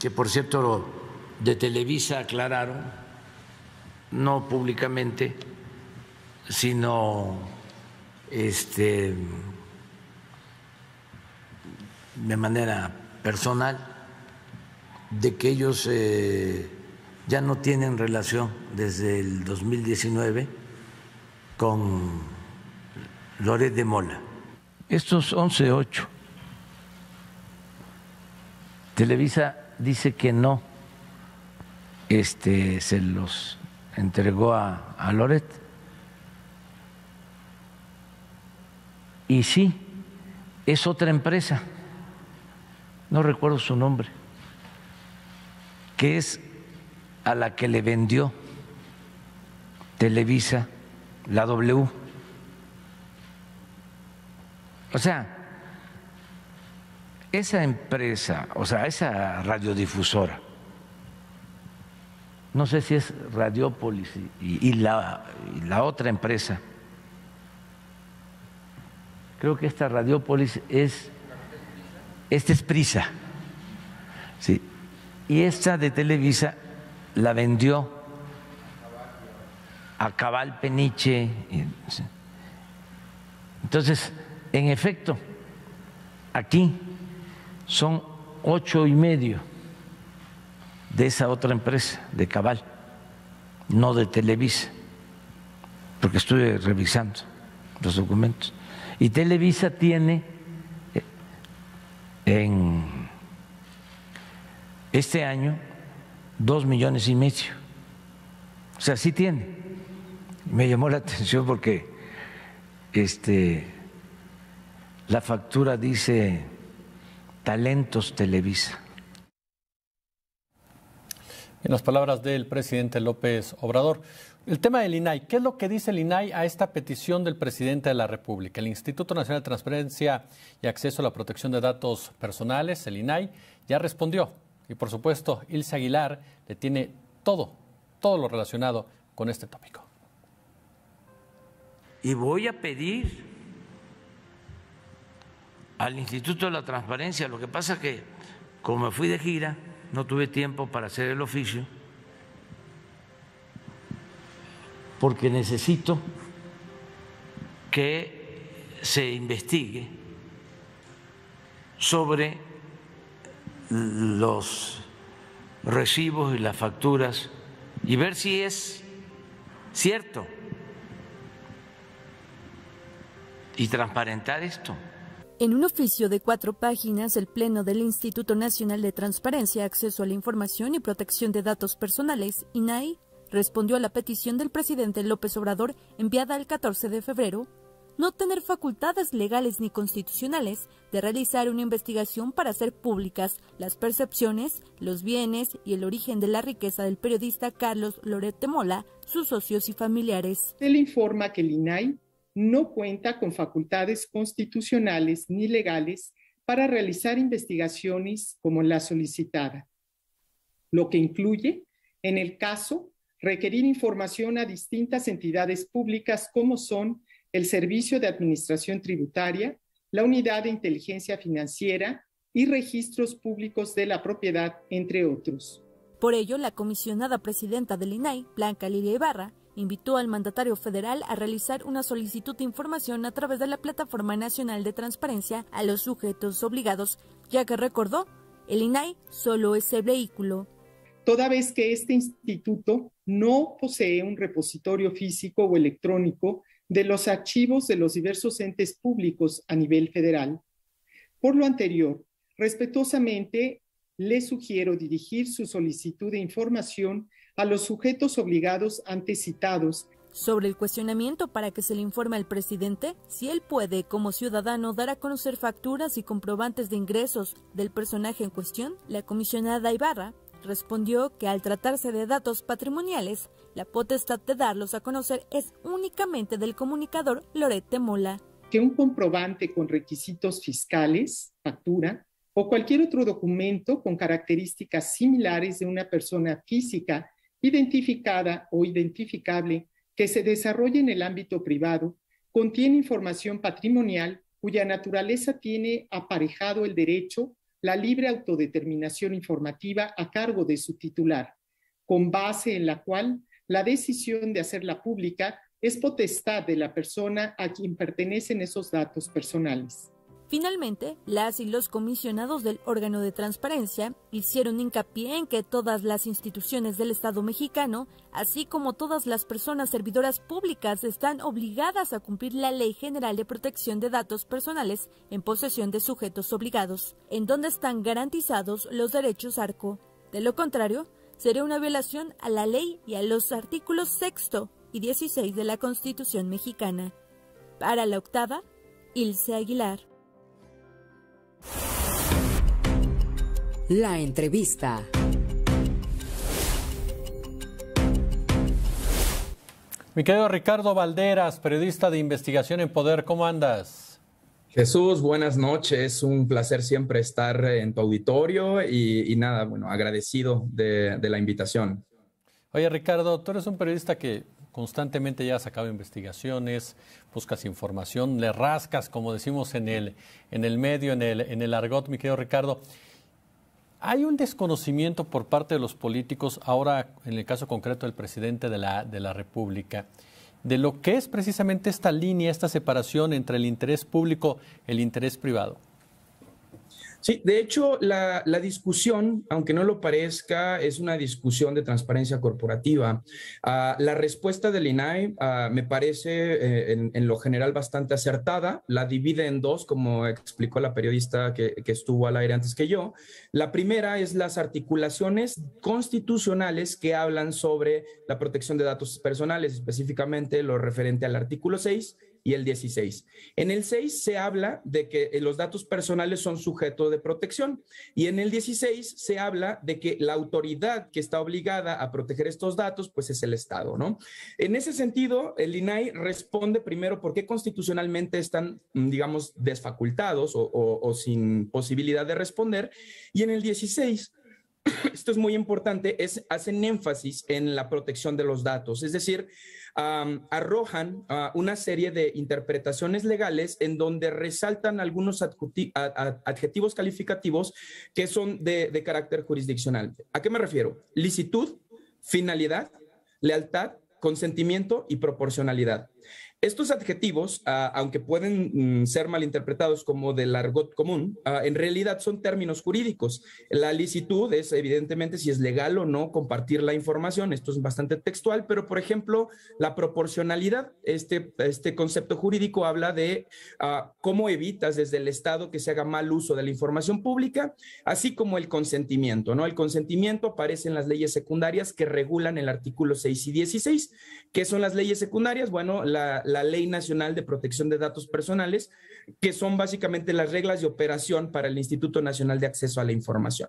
S23: que por cierto de Televisa aclararon, no públicamente, sino este, de manera personal, de que ellos eh, ya no tienen relación desde el 2019 con Loret de Mola. Estos 11.8, Televisa dice que no este, se los entregó a, a Loret. Y sí, es otra empresa, no recuerdo su nombre, que es a la que le vendió Televisa la W. O sea, esa empresa, o sea, esa radiodifusora, no sé si es Radiopolis y, la, la, otra empresa, creo que esta Radiopolis es, esta es Prisa, sí, y esta de Televisa la vendió a Cabal Peniche. Entonces, en efecto, aquí son ocho y medio de esa otra empresa, de Cabal, no de Televisa, porque estuve revisando los documentos. Y Televisa tiene eh, en este año dos millones y medio. O sea, sí tiene. Me llamó la [laughs] atención porque este, la factura dice Talentos Televisa.
S2: En las palabras del presidente López Obrador, el tema del INAI, ¿qué es lo que dice el INAI a esta petición del presidente de la República? El Instituto Nacional de Transparencia y Acceso a la Protección de Datos Personales, el INAI, ya respondió. Y por supuesto, Ilse Aguilar le tiene todo, todo lo relacionado con este tópico.
S23: Y voy a pedir al Instituto de la Transparencia, lo que pasa que como fui de gira, no tuve tiempo para hacer el oficio, porque necesito que se investigue sobre los recibos y las facturas y ver si es cierto y transparentar esto.
S26: En un oficio de cuatro páginas, el Pleno del Instituto Nacional de Transparencia, Acceso a la Información y Protección de Datos Personales, INAI, respondió a la petición del presidente López Obrador enviada el 14 de febrero, no tener facultades legales ni constitucionales de realizar una investigación para hacer públicas las percepciones, los bienes y el origen de la riqueza del periodista Carlos Loret de Mola, sus socios y familiares.
S27: Él informa que el INAI no cuenta con facultades constitucionales ni legales para realizar investigaciones como la solicitada, lo que incluye, en el caso, requerir información a distintas entidades públicas como son el Servicio de Administración Tributaria, la Unidad de Inteligencia Financiera y registros públicos de la propiedad, entre otros.
S26: Por ello, la comisionada presidenta del INAI, Blanca Lilia Ibarra, invitó al mandatario federal a realizar una solicitud de información a través de la Plataforma Nacional de Transparencia a los sujetos obligados, ya que recordó, el INAI solo es el vehículo.
S27: Toda vez que este instituto no posee un repositorio físico o electrónico de los archivos de los diversos entes públicos a nivel federal. Por lo anterior, respetuosamente le sugiero dirigir su solicitud de información a los sujetos obligados antes citados.
S26: Sobre el cuestionamiento para que se le informe al presidente si él puede, como ciudadano, dar a conocer facturas y comprobantes de ingresos del personaje en cuestión, la comisionada Ibarra respondió que al tratarse de datos patrimoniales, la potestad de darlos a conocer es únicamente del comunicador Lorete Mola.
S27: Que un comprobante con requisitos fiscales, factura, o cualquier otro documento con características similares de una persona física identificada o identificable que se desarrolle en el ámbito privado, contiene información patrimonial cuya naturaleza tiene aparejado el derecho la libre autodeterminación informativa a cargo de su titular, con base en la cual la decisión de hacerla pública es potestad de la persona a quien pertenecen esos datos personales.
S26: Finalmente, las y los comisionados del órgano de transparencia hicieron hincapié en que todas las instituciones del Estado mexicano, así como todas las personas servidoras públicas, están obligadas a cumplir la Ley General de Protección de Datos Personales en posesión de sujetos obligados, en donde están garantizados los derechos ARCO. De lo contrario, sería una violación a la ley y a los artículos sexto y 16 de la Constitución mexicana. Para la octava, Ilse Aguilar.
S1: La entrevista.
S2: Mi querido Ricardo Valderas, periodista de investigación en Poder, ¿cómo andas?
S28: Jesús, buenas noches. Un placer siempre estar en tu auditorio y, nada, bueno, agradecido de, de la invitación.
S2: Oye, Ricardo, tú eres un periodista que constantemente ya has sacado investigaciones, buscas información, le rascas, como decimos en el, en el medio, en el, en el argot, mi querido Ricardo. Hay un desconocimiento por parte de los políticos, ahora en el caso concreto del presidente de la, de la República, de lo que es precisamente esta línea, esta separación entre el interés público y el interés privado.
S28: Sí, de hecho, la, discusión, aunque no lo parezca, es una discusión de transparencia corporativa. Ah, la respuesta del INAI ah, me parece eh, en, lo general bastante acertada. La divide en dos, como explicó la periodista que, que estuvo al aire antes que yo. La primera es las articulaciones constitucionales que hablan sobre la protección de datos personales, específicamente lo referente al artículo 6 y el 16. En el 6 se habla de que eh, los datos personales son sujeto de protección y en el 16 se habla de que la autoridad que está obligada a proteger estos datos pues es el Estado, ¿no? En ese sentido, el INAI responde primero por qué constitucionalmente están, mm, digamos, desfacultados o, sin posibilidad de responder y en el 16 esto es muy importante, es, hacen énfasis en la protección de los datos, es decir, arrojan ah, una serie de interpretaciones legales en donde resaltan algunos adjetivos calificativos que son de, de carácter jurisdiccional. ¿A qué me refiero? Licitud, finalidad, lealtad, consentimiento y proporcionalidad. Estos adjetivos, ah, aunque pueden mm, ser malinterpretados como del argot común, ah, en realidad son términos jurídicos. La licitud es evidentemente si es legal o no compartir la información. Esto es bastante textual, pero por ejemplo, la proporcionalidad, este, este concepto jurídico habla de ah, cómo evitas desde el Estado que se haga mal uso de la información pública, así como el consentimiento. ¿no? El consentimiento aparece en las leyes secundarias que regulan el artículo 6 y 16. ¿Qué son las leyes secundarias? Bueno, la la Ley Nacional de Protección de Datos Personales, que son básicamente las reglas de operación para el Instituto Nacional de Acceso a la Información.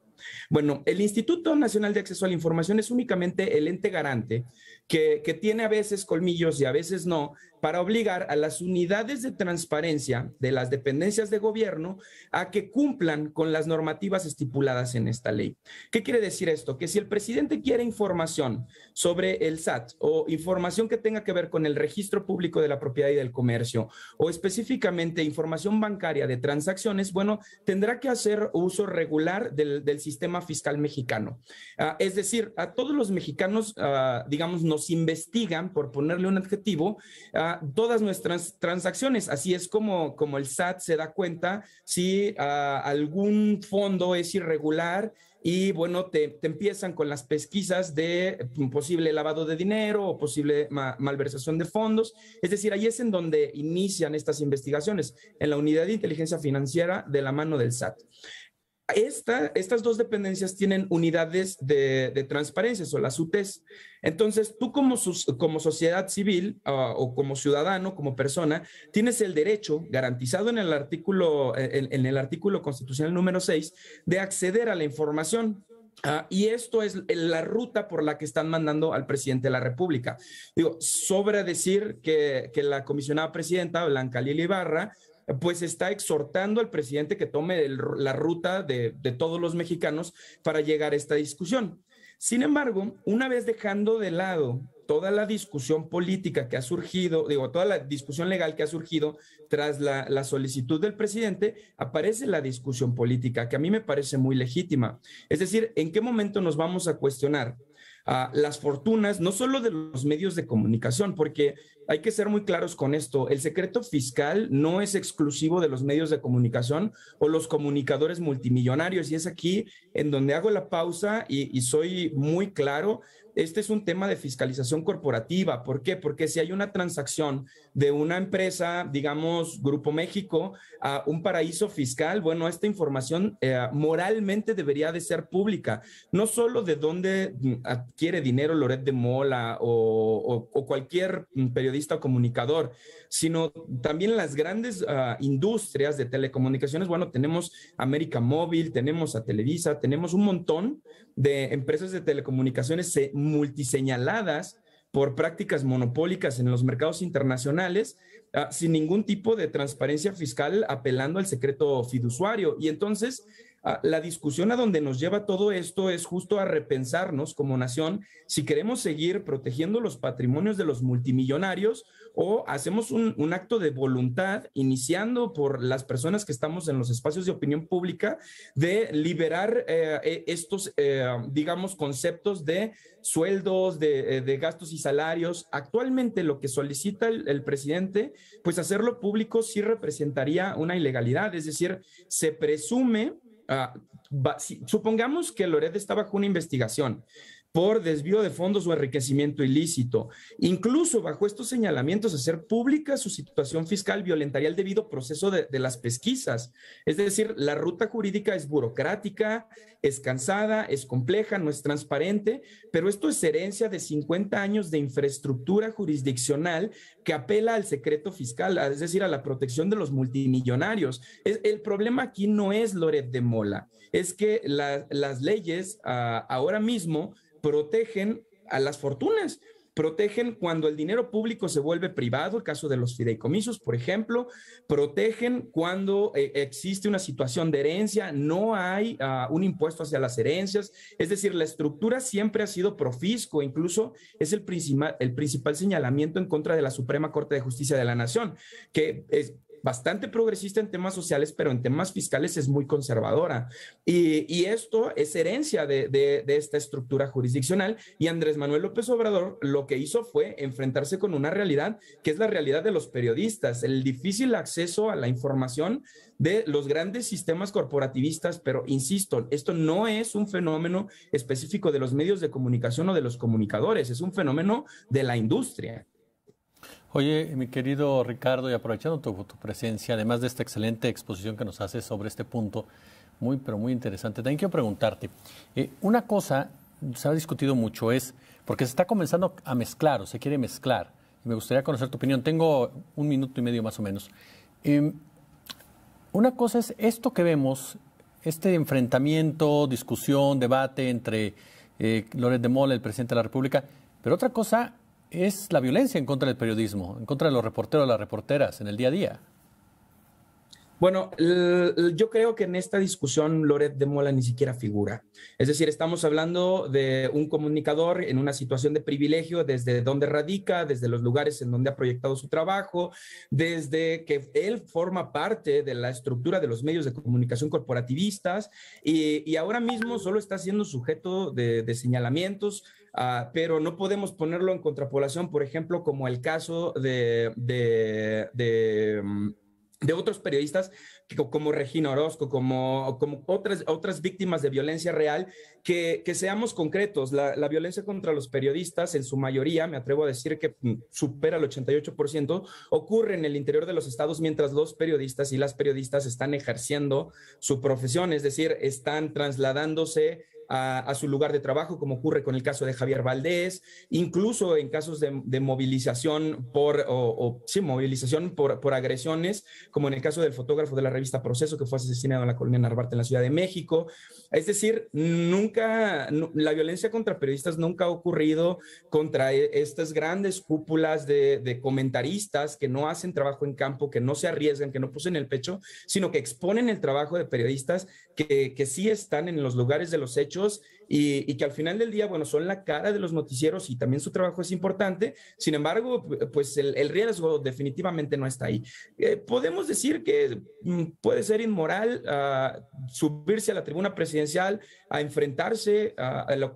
S28: Bueno, el Instituto Nacional de Acceso a la Información es únicamente el ente garante que, que tiene a veces colmillos y a veces no, para obligar a las unidades de transparencia de las dependencias de gobierno a que cumplan con las normativas estipuladas en esta ley. ¿Qué quiere decir esto? Que si el presidente quiere información sobre el SAT o información que tenga que ver con el registro público de la propiedad y del comercio o específicamente información bancaria de transacciones, bueno, tendrá que hacer uso regular del, sistema fiscal mexicano. Ah, es decir, a todos los mexicanos, ah, digamos, nos investigan, por ponerle un adjetivo, uh, todas nuestras transacciones. Así es como, como el SAT se da cuenta si ah, algún fondo es irregular y bueno, te, empiezan con las pesquisas de posible lavado de dinero o posible malversación de fondos. Es decir, ahí es en donde inician estas investigaciones, en la unidad de inteligencia financiera de la mano del SAT estas dos dependencias tienen unidades de, transparencia, o las UTES. Entonces, tú como, como sociedad civil ah, o como ciudadano, como persona, tienes el derecho garantizado en el artículo, en, el artículo constitucional número 6 de acceder a la información. Ah, y esto es la ruta por la que están mandando al presidente de la República. Digo, sobra decir que, que la comisionada presidenta, Blanca Lili Ibarra, pues está exhortando al presidente que tome la ruta de, todos los mexicanos para llegar a esta discusión. Sin embargo, una vez dejando de lado toda la discusión política que ha surgido, digo, toda la discusión legal que ha surgido tras la, solicitud del presidente, aparece la discusión política, que a mí me parece muy legítima. Es decir, ¿en qué momento nos vamos a cuestionar las fortunas, no solo de los medios de comunicación, porque hay que ser muy claros con esto. El secreto fiscal no es exclusivo de los medios de comunicación o los comunicadores multimillonarios. Y es aquí en donde hago la pausa y, y soy muy claro este es un tema de fiscalización corporativa. ¿Por qué? Porque si hay una transacción de una empresa, digamos, Grupo México, a un paraíso fiscal, bueno, esta información eh, moralmente debería de ser pública, no solo de dónde mm, adquiere dinero Loret de Mola o, cualquier periodista o comunicador, sino también las grandes uh, industrias de telecomunicaciones. Bueno, tenemos América Móvil, tenemos a Televisa, tenemos un montón de empresas de telecomunicaciones multiseñaladas por prácticas monopólicas en los mercados internacionales uh, sin ningún tipo de transparencia fiscal apelando al secreto fiduciario. Y entonces la discusión a donde nos lleva todo esto es justo a repensarnos como nación si queremos seguir protegiendo los patrimonios de los multimillonarios o hacemos un, acto de voluntad, iniciando por las personas que estamos en los espacios de opinión pública, de liberar eh, e, estos, eh, digamos, conceptos de sueldos, de, eh, de, gastos y salarios. Actualmente lo que solicita el presidente, pues hacerlo público sí representaría una ilegalidad, es decir, se presume, uh, si, supongamos que Loret está bajo una investigación por desvío de fondos o enriquecimiento ilícito. Incluso bajo estos señalamientos, hacer pública su situación fiscal violentaría el debido proceso de, de, las pesquisas. Es decir, la ruta jurídica es burocrática, es cansada, es compleja, no es transparente, pero esto es herencia de 50 años de infraestructura jurisdiccional que apela al secreto fiscal, es decir, a la protección de los multimillonarios. Es, el problema aquí no es Loret de Mola, es que la, las leyes uh, ahora mismo protegen a las fortunas, protegen cuando el dinero público se vuelve privado, el caso de los fideicomisos, por ejemplo, protegen cuando eh, existe una situación de herencia, no hay uh, un impuesto hacia las herencias, es decir, la estructura siempre ha sido profisco, incluso es el principal, el principal señalamiento en contra de la Suprema Corte de Justicia de la Nación, que es, bastante progresista en temas sociales, pero en temas fiscales es muy conservadora. Y, y esto es herencia de, de, de, esta estructura jurisdiccional. Y Andrés Manuel López Obrador lo que hizo fue enfrentarse con una realidad que es la realidad de los periodistas, el difícil acceso a la información de los grandes sistemas corporativistas, pero insisto, esto no es un fenómeno específico de los medios de comunicación o de los comunicadores, es un fenómeno de la industria.
S2: Oye, mi querido Ricardo, y aprovechando tu, tu, presencia, además de esta excelente exposición que nos haces sobre este punto, muy, pero muy interesante, también quiero preguntarte, eh, una cosa se ha discutido mucho es, porque se está comenzando a mezclar o se quiere mezclar, y me gustaría conocer tu opinión, tengo un minuto y medio más o menos. Eh, una cosa es esto que vemos, este enfrentamiento, discusión, debate entre eh, Loret de Mola, el presidente de la República, pero otra cosa es la violencia en contra del periodismo, en contra de los reporteros, las reporteras en el día a día.
S28: Bueno, yo creo que en esta discusión Loret de Mola ni siquiera figura. Es decir, estamos hablando de un comunicador en una situación de privilegio desde donde radica, desde los lugares en donde ha proyectado su trabajo, desde que él forma parte de la estructura de los medios de comunicación corporativistas y, y ahora mismo solo está siendo sujeto de, de señalamientos, Uh, pero no podemos ponerlo en contrapolación, por ejemplo, como el caso de, de, de, de otros periodistas como Regina Orozco, como, como otras, otras víctimas de violencia real, que, que seamos concretos. La, la, violencia contra los periodistas, en su mayoría, me atrevo a decir que supera el 88%, ocurre en el interior de los estados mientras los periodistas y las periodistas están ejerciendo su profesión, es decir, están trasladándose a, su lugar de trabajo, como ocurre con el caso de Javier Valdés, incluso en casos de, movilización por, o, o, sí, movilización por, por, agresiones, como en el caso del fotógrafo de la revista Proceso, que fue asesinado en la colonia Narvarte, en la Ciudad de México. Es decir, nunca, la violencia contra periodistas nunca ha ocurrido contra estas grandes cúpulas de, de comentaristas que no hacen trabajo en campo, que no se arriesgan, que no pusen el pecho, sino que exponen el trabajo de periodistas que, que sí están en los lugares de los hechos y, que al final del día, bueno, son la cara de los noticieros y también su trabajo es importante. Sin embargo, pues el, riesgo definitivamente no está ahí. Eh, podemos decir que mm, puede ser inmoral uh, subirse a la tribuna presidencial a enfrentarse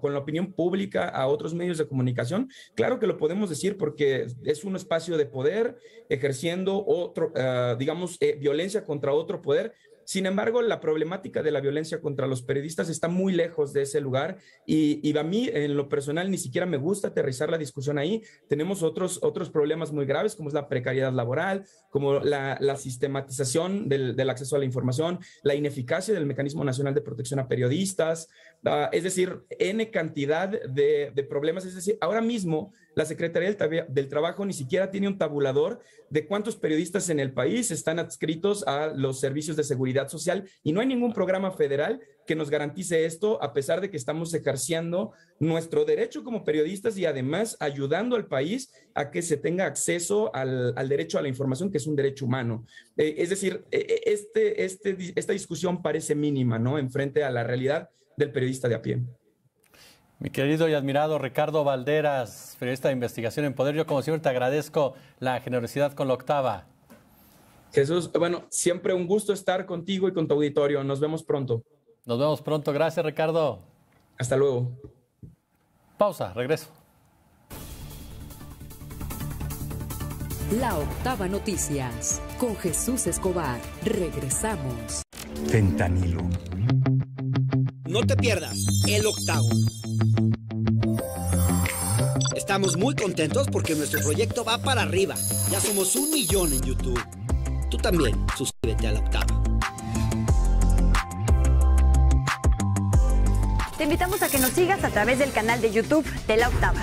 S28: con la opinión pública a otros medios de comunicación. Claro que lo podemos decir porque es un espacio de poder ejerciendo otro, uh, digamos, eh, violencia contra otro poder sin embargo, la problemática de la violencia contra los periodistas está muy lejos de ese lugar y, a mí, en lo personal, ni siquiera me gusta aterrizar la discusión ahí. Tenemos otros, otros problemas muy graves, como es la precariedad laboral, como la, sistematización del, acceso a la información, la ineficacia del Mecanismo Nacional de Protección a Periodistas, uh, es decir, N cantidad de, de problemas. Es decir, ahora mismo la Secretaría del, Trabajo ni siquiera tiene un tabulador de cuántos periodistas en el país están adscritos a los servicios de seguridad social y no hay ningún programa federal que nos garantice esto, a pesar de que estamos ejerciendo nuestro derecho como periodistas y además ayudando al país a que se tenga acceso al, derecho a la información, que es un derecho humano. Eh, es decir, e, e, este, este, esta discusión parece mínima, ¿no? En frente a la realidad del periodista de a pie.
S2: Mi querido y admirado Ricardo Valderas, periodista de investigación en Poder, yo como siempre te agradezco la generosidad con la octava.
S28: Jesús, bueno, siempre un gusto estar contigo y con tu auditorio. Nos vemos pronto.
S2: Nos vemos pronto. Gracias, Ricardo.
S28: Hasta luego.
S2: Pausa, regreso.
S1: La octava noticias con Jesús Escobar. Regresamos.
S29: Fentanilo.
S30: No te pierdas el octavo. Estamos muy contentos porque nuestro proyecto va para arriba. Ya somos un millón en YouTube. Tú también suscríbete a la octava.
S15: Te invitamos a que nos sigas a través del canal de YouTube de la octava.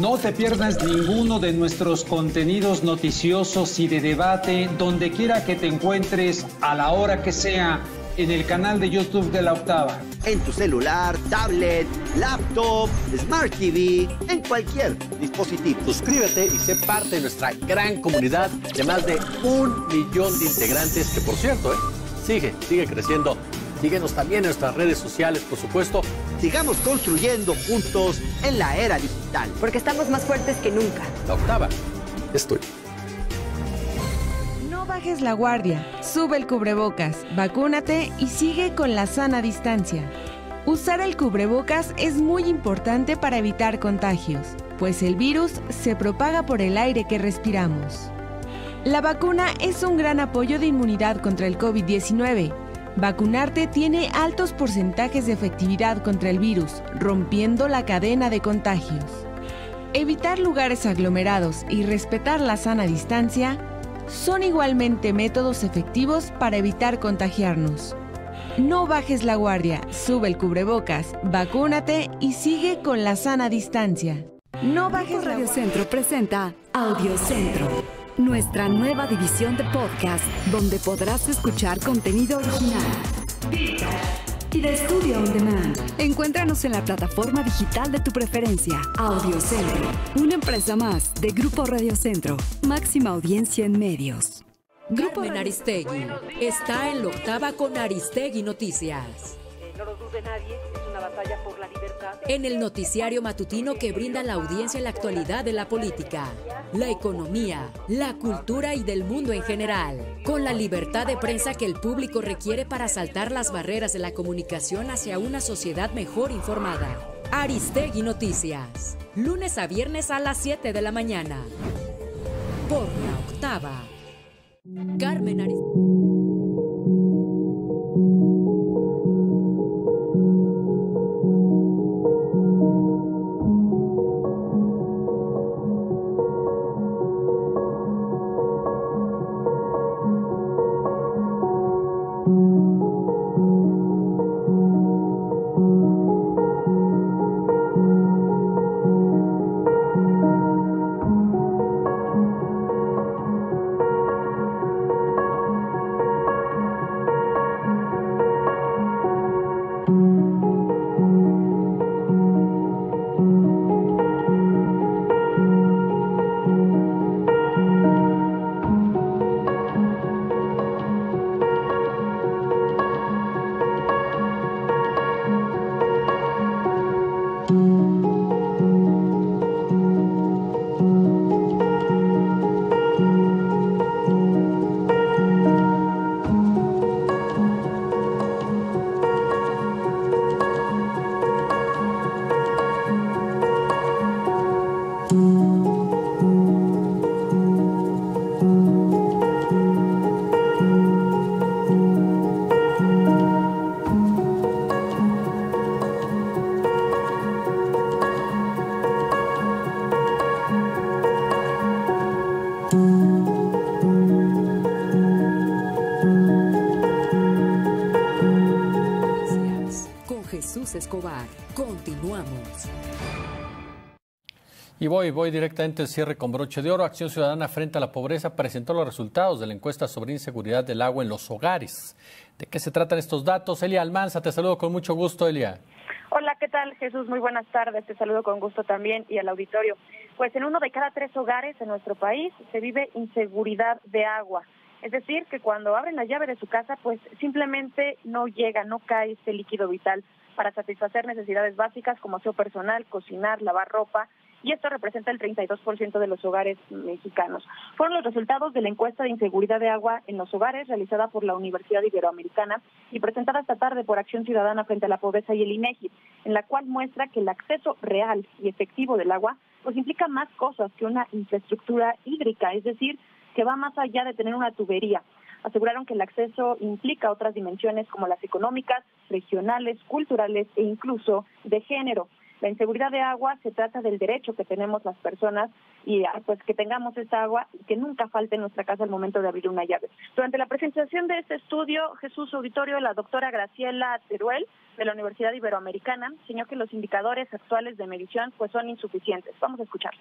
S16: No te pierdas ninguno de nuestros contenidos noticiosos y de debate donde quiera que te encuentres a la hora que sea en el canal de YouTube de la Octava.
S17: En tu celular, tablet, laptop, Smart TV, en cualquier dispositivo.
S18: Suscríbete y sé parte de nuestra gran comunidad de más de un millón de integrantes que, por cierto, ¿eh? sigue, sigue creciendo. Síguenos también en nuestras redes sociales, por supuesto.
S17: Sigamos construyendo juntos en la era digital.
S15: Porque estamos más fuertes que nunca.
S18: La octava. Estoy
S31: bajes la guardia, sube el cubrebocas, vacúnate y sigue con la sana distancia. Usar el cubrebocas es muy importante para evitar contagios, pues el virus se propaga por el aire que respiramos. La vacuna es un gran apoyo de inmunidad contra el COVID-19. Vacunarte tiene altos porcentajes de efectividad contra el virus, rompiendo la cadena de contagios. Evitar lugares aglomerados y respetar la sana distancia son igualmente métodos efectivos para evitar contagiarnos. No bajes la guardia, sube el cubrebocas, vacúnate y sigue con la sana distancia.
S12: No bajes Radio Centro presenta Audio Centro, nuestra nueva división de podcast donde podrás escuchar contenido original y de Estudio On Demand. Encuéntranos en la plataforma digital de tu preferencia. Audio Centro, una empresa más de Grupo Radio Centro. Máxima audiencia en medios.
S1: Grupo Carmen Aristegui está en la octava con Aristegui Noticias.
S13: Eh, no lo dude nadie, batalla por la libertad.
S1: En el noticiario matutino que brinda la audiencia en la actualidad de la política, la economía, la cultura y del mundo en general, con la libertad de prensa que el público requiere para saltar las barreras de la comunicación hacia una sociedad mejor informada. Aristegui Noticias, lunes a viernes a las 7 de la mañana. Por la octava. Carmen Aristegui.
S2: Y voy, voy directamente al cierre con broche de oro. Acción Ciudadana frente a la pobreza presentó los resultados de la encuesta sobre inseguridad del agua en los hogares. ¿De qué se tratan estos datos? Elia Almanza, te saludo con mucho gusto, Elia.
S29: Hola, ¿qué tal Jesús? Muy buenas tardes. Te saludo con gusto también y al auditorio. Pues en uno de cada tres hogares en nuestro país se vive inseguridad de agua. Es decir, que cuando abren la llave de su casa, pues simplemente no llega, no cae este líquido vital para satisfacer necesidades básicas como aseo personal, cocinar, lavar ropa, y esto representa el 32% de los hogares mexicanos. Fueron los resultados de la encuesta de inseguridad de agua en los hogares realizada por la Universidad Iberoamericana y presentada esta tarde por Acción Ciudadana frente a la pobreza y el INEGI, en la cual muestra que el acceso real y efectivo del agua pues implica más cosas que una infraestructura hídrica, es decir, que va más allá de tener una tubería. Aseguraron que el acceso implica otras dimensiones como las económicas, regionales, culturales e incluso de género. La inseguridad de agua se trata del derecho que tenemos las personas y ah, pues que tengamos esta agua y que nunca falte en nuestra casa al momento de abrir una llave. Durante la presentación de este estudio, Jesús Auditorio, la doctora Graciela Teruel de la Universidad Iberoamericana señaló que los indicadores actuales de medición pues son insuficientes. Vamos a escuchar.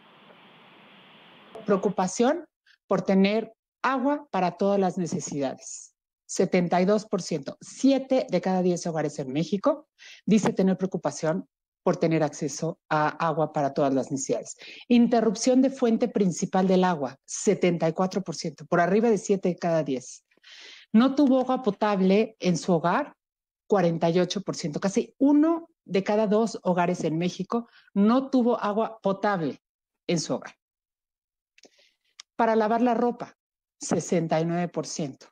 S32: Preocupación por tener agua para todas las necesidades. 72%, 7 de cada 10 hogares en México dice tener preocupación por tener acceso a agua para todas las necesidades. Interrupción de fuente principal del agua, 74%, por arriba de 7 de cada 10. No tuvo agua potable en su hogar, 48%. Casi uno de cada dos hogares en México no tuvo agua potable en su hogar. Para lavar la ropa, 69%.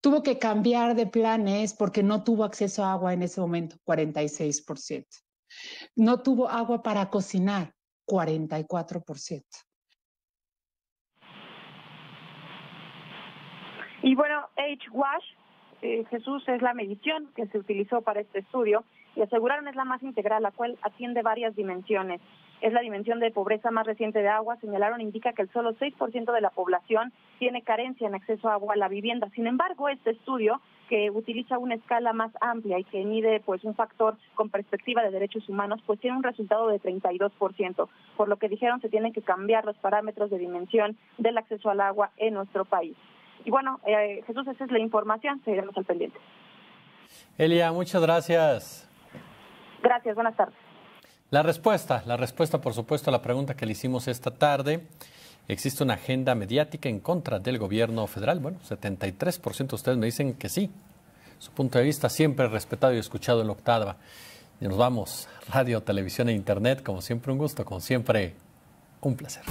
S32: Tuvo que cambiar de planes porque no tuvo acceso a agua en ese momento, 46%. No tuvo agua para cocinar, 44%.
S29: Y bueno, H-Wash, eh, Jesús, es la medición que se utilizó para este estudio y aseguraron es la más integral, la cual atiende varias dimensiones. Es la dimensión de pobreza más reciente de agua, señalaron, indica que el solo 6% de la población tiene carencia en acceso a agua a la vivienda. Sin embargo, este estudio que utiliza una escala más amplia y que mide pues un factor con perspectiva de derechos humanos, pues tiene un resultado de 32%, por lo que dijeron se tienen que cambiar los parámetros de dimensión del acceso al agua en nuestro país. Y bueno, eh, Jesús, esa es la información, seguiremos al pendiente.
S2: Elia, muchas gracias.
S29: Gracias, buenas tardes.
S2: La respuesta, la respuesta por supuesto a la pregunta que le hicimos esta tarde. ¿Existe una agenda mediática en contra del gobierno federal? Bueno, 73% de ustedes me dicen que sí. Su punto de vista siempre respetado y escuchado en la octava. Y nos vamos, radio, televisión e internet, como siempre un gusto, como siempre un placer.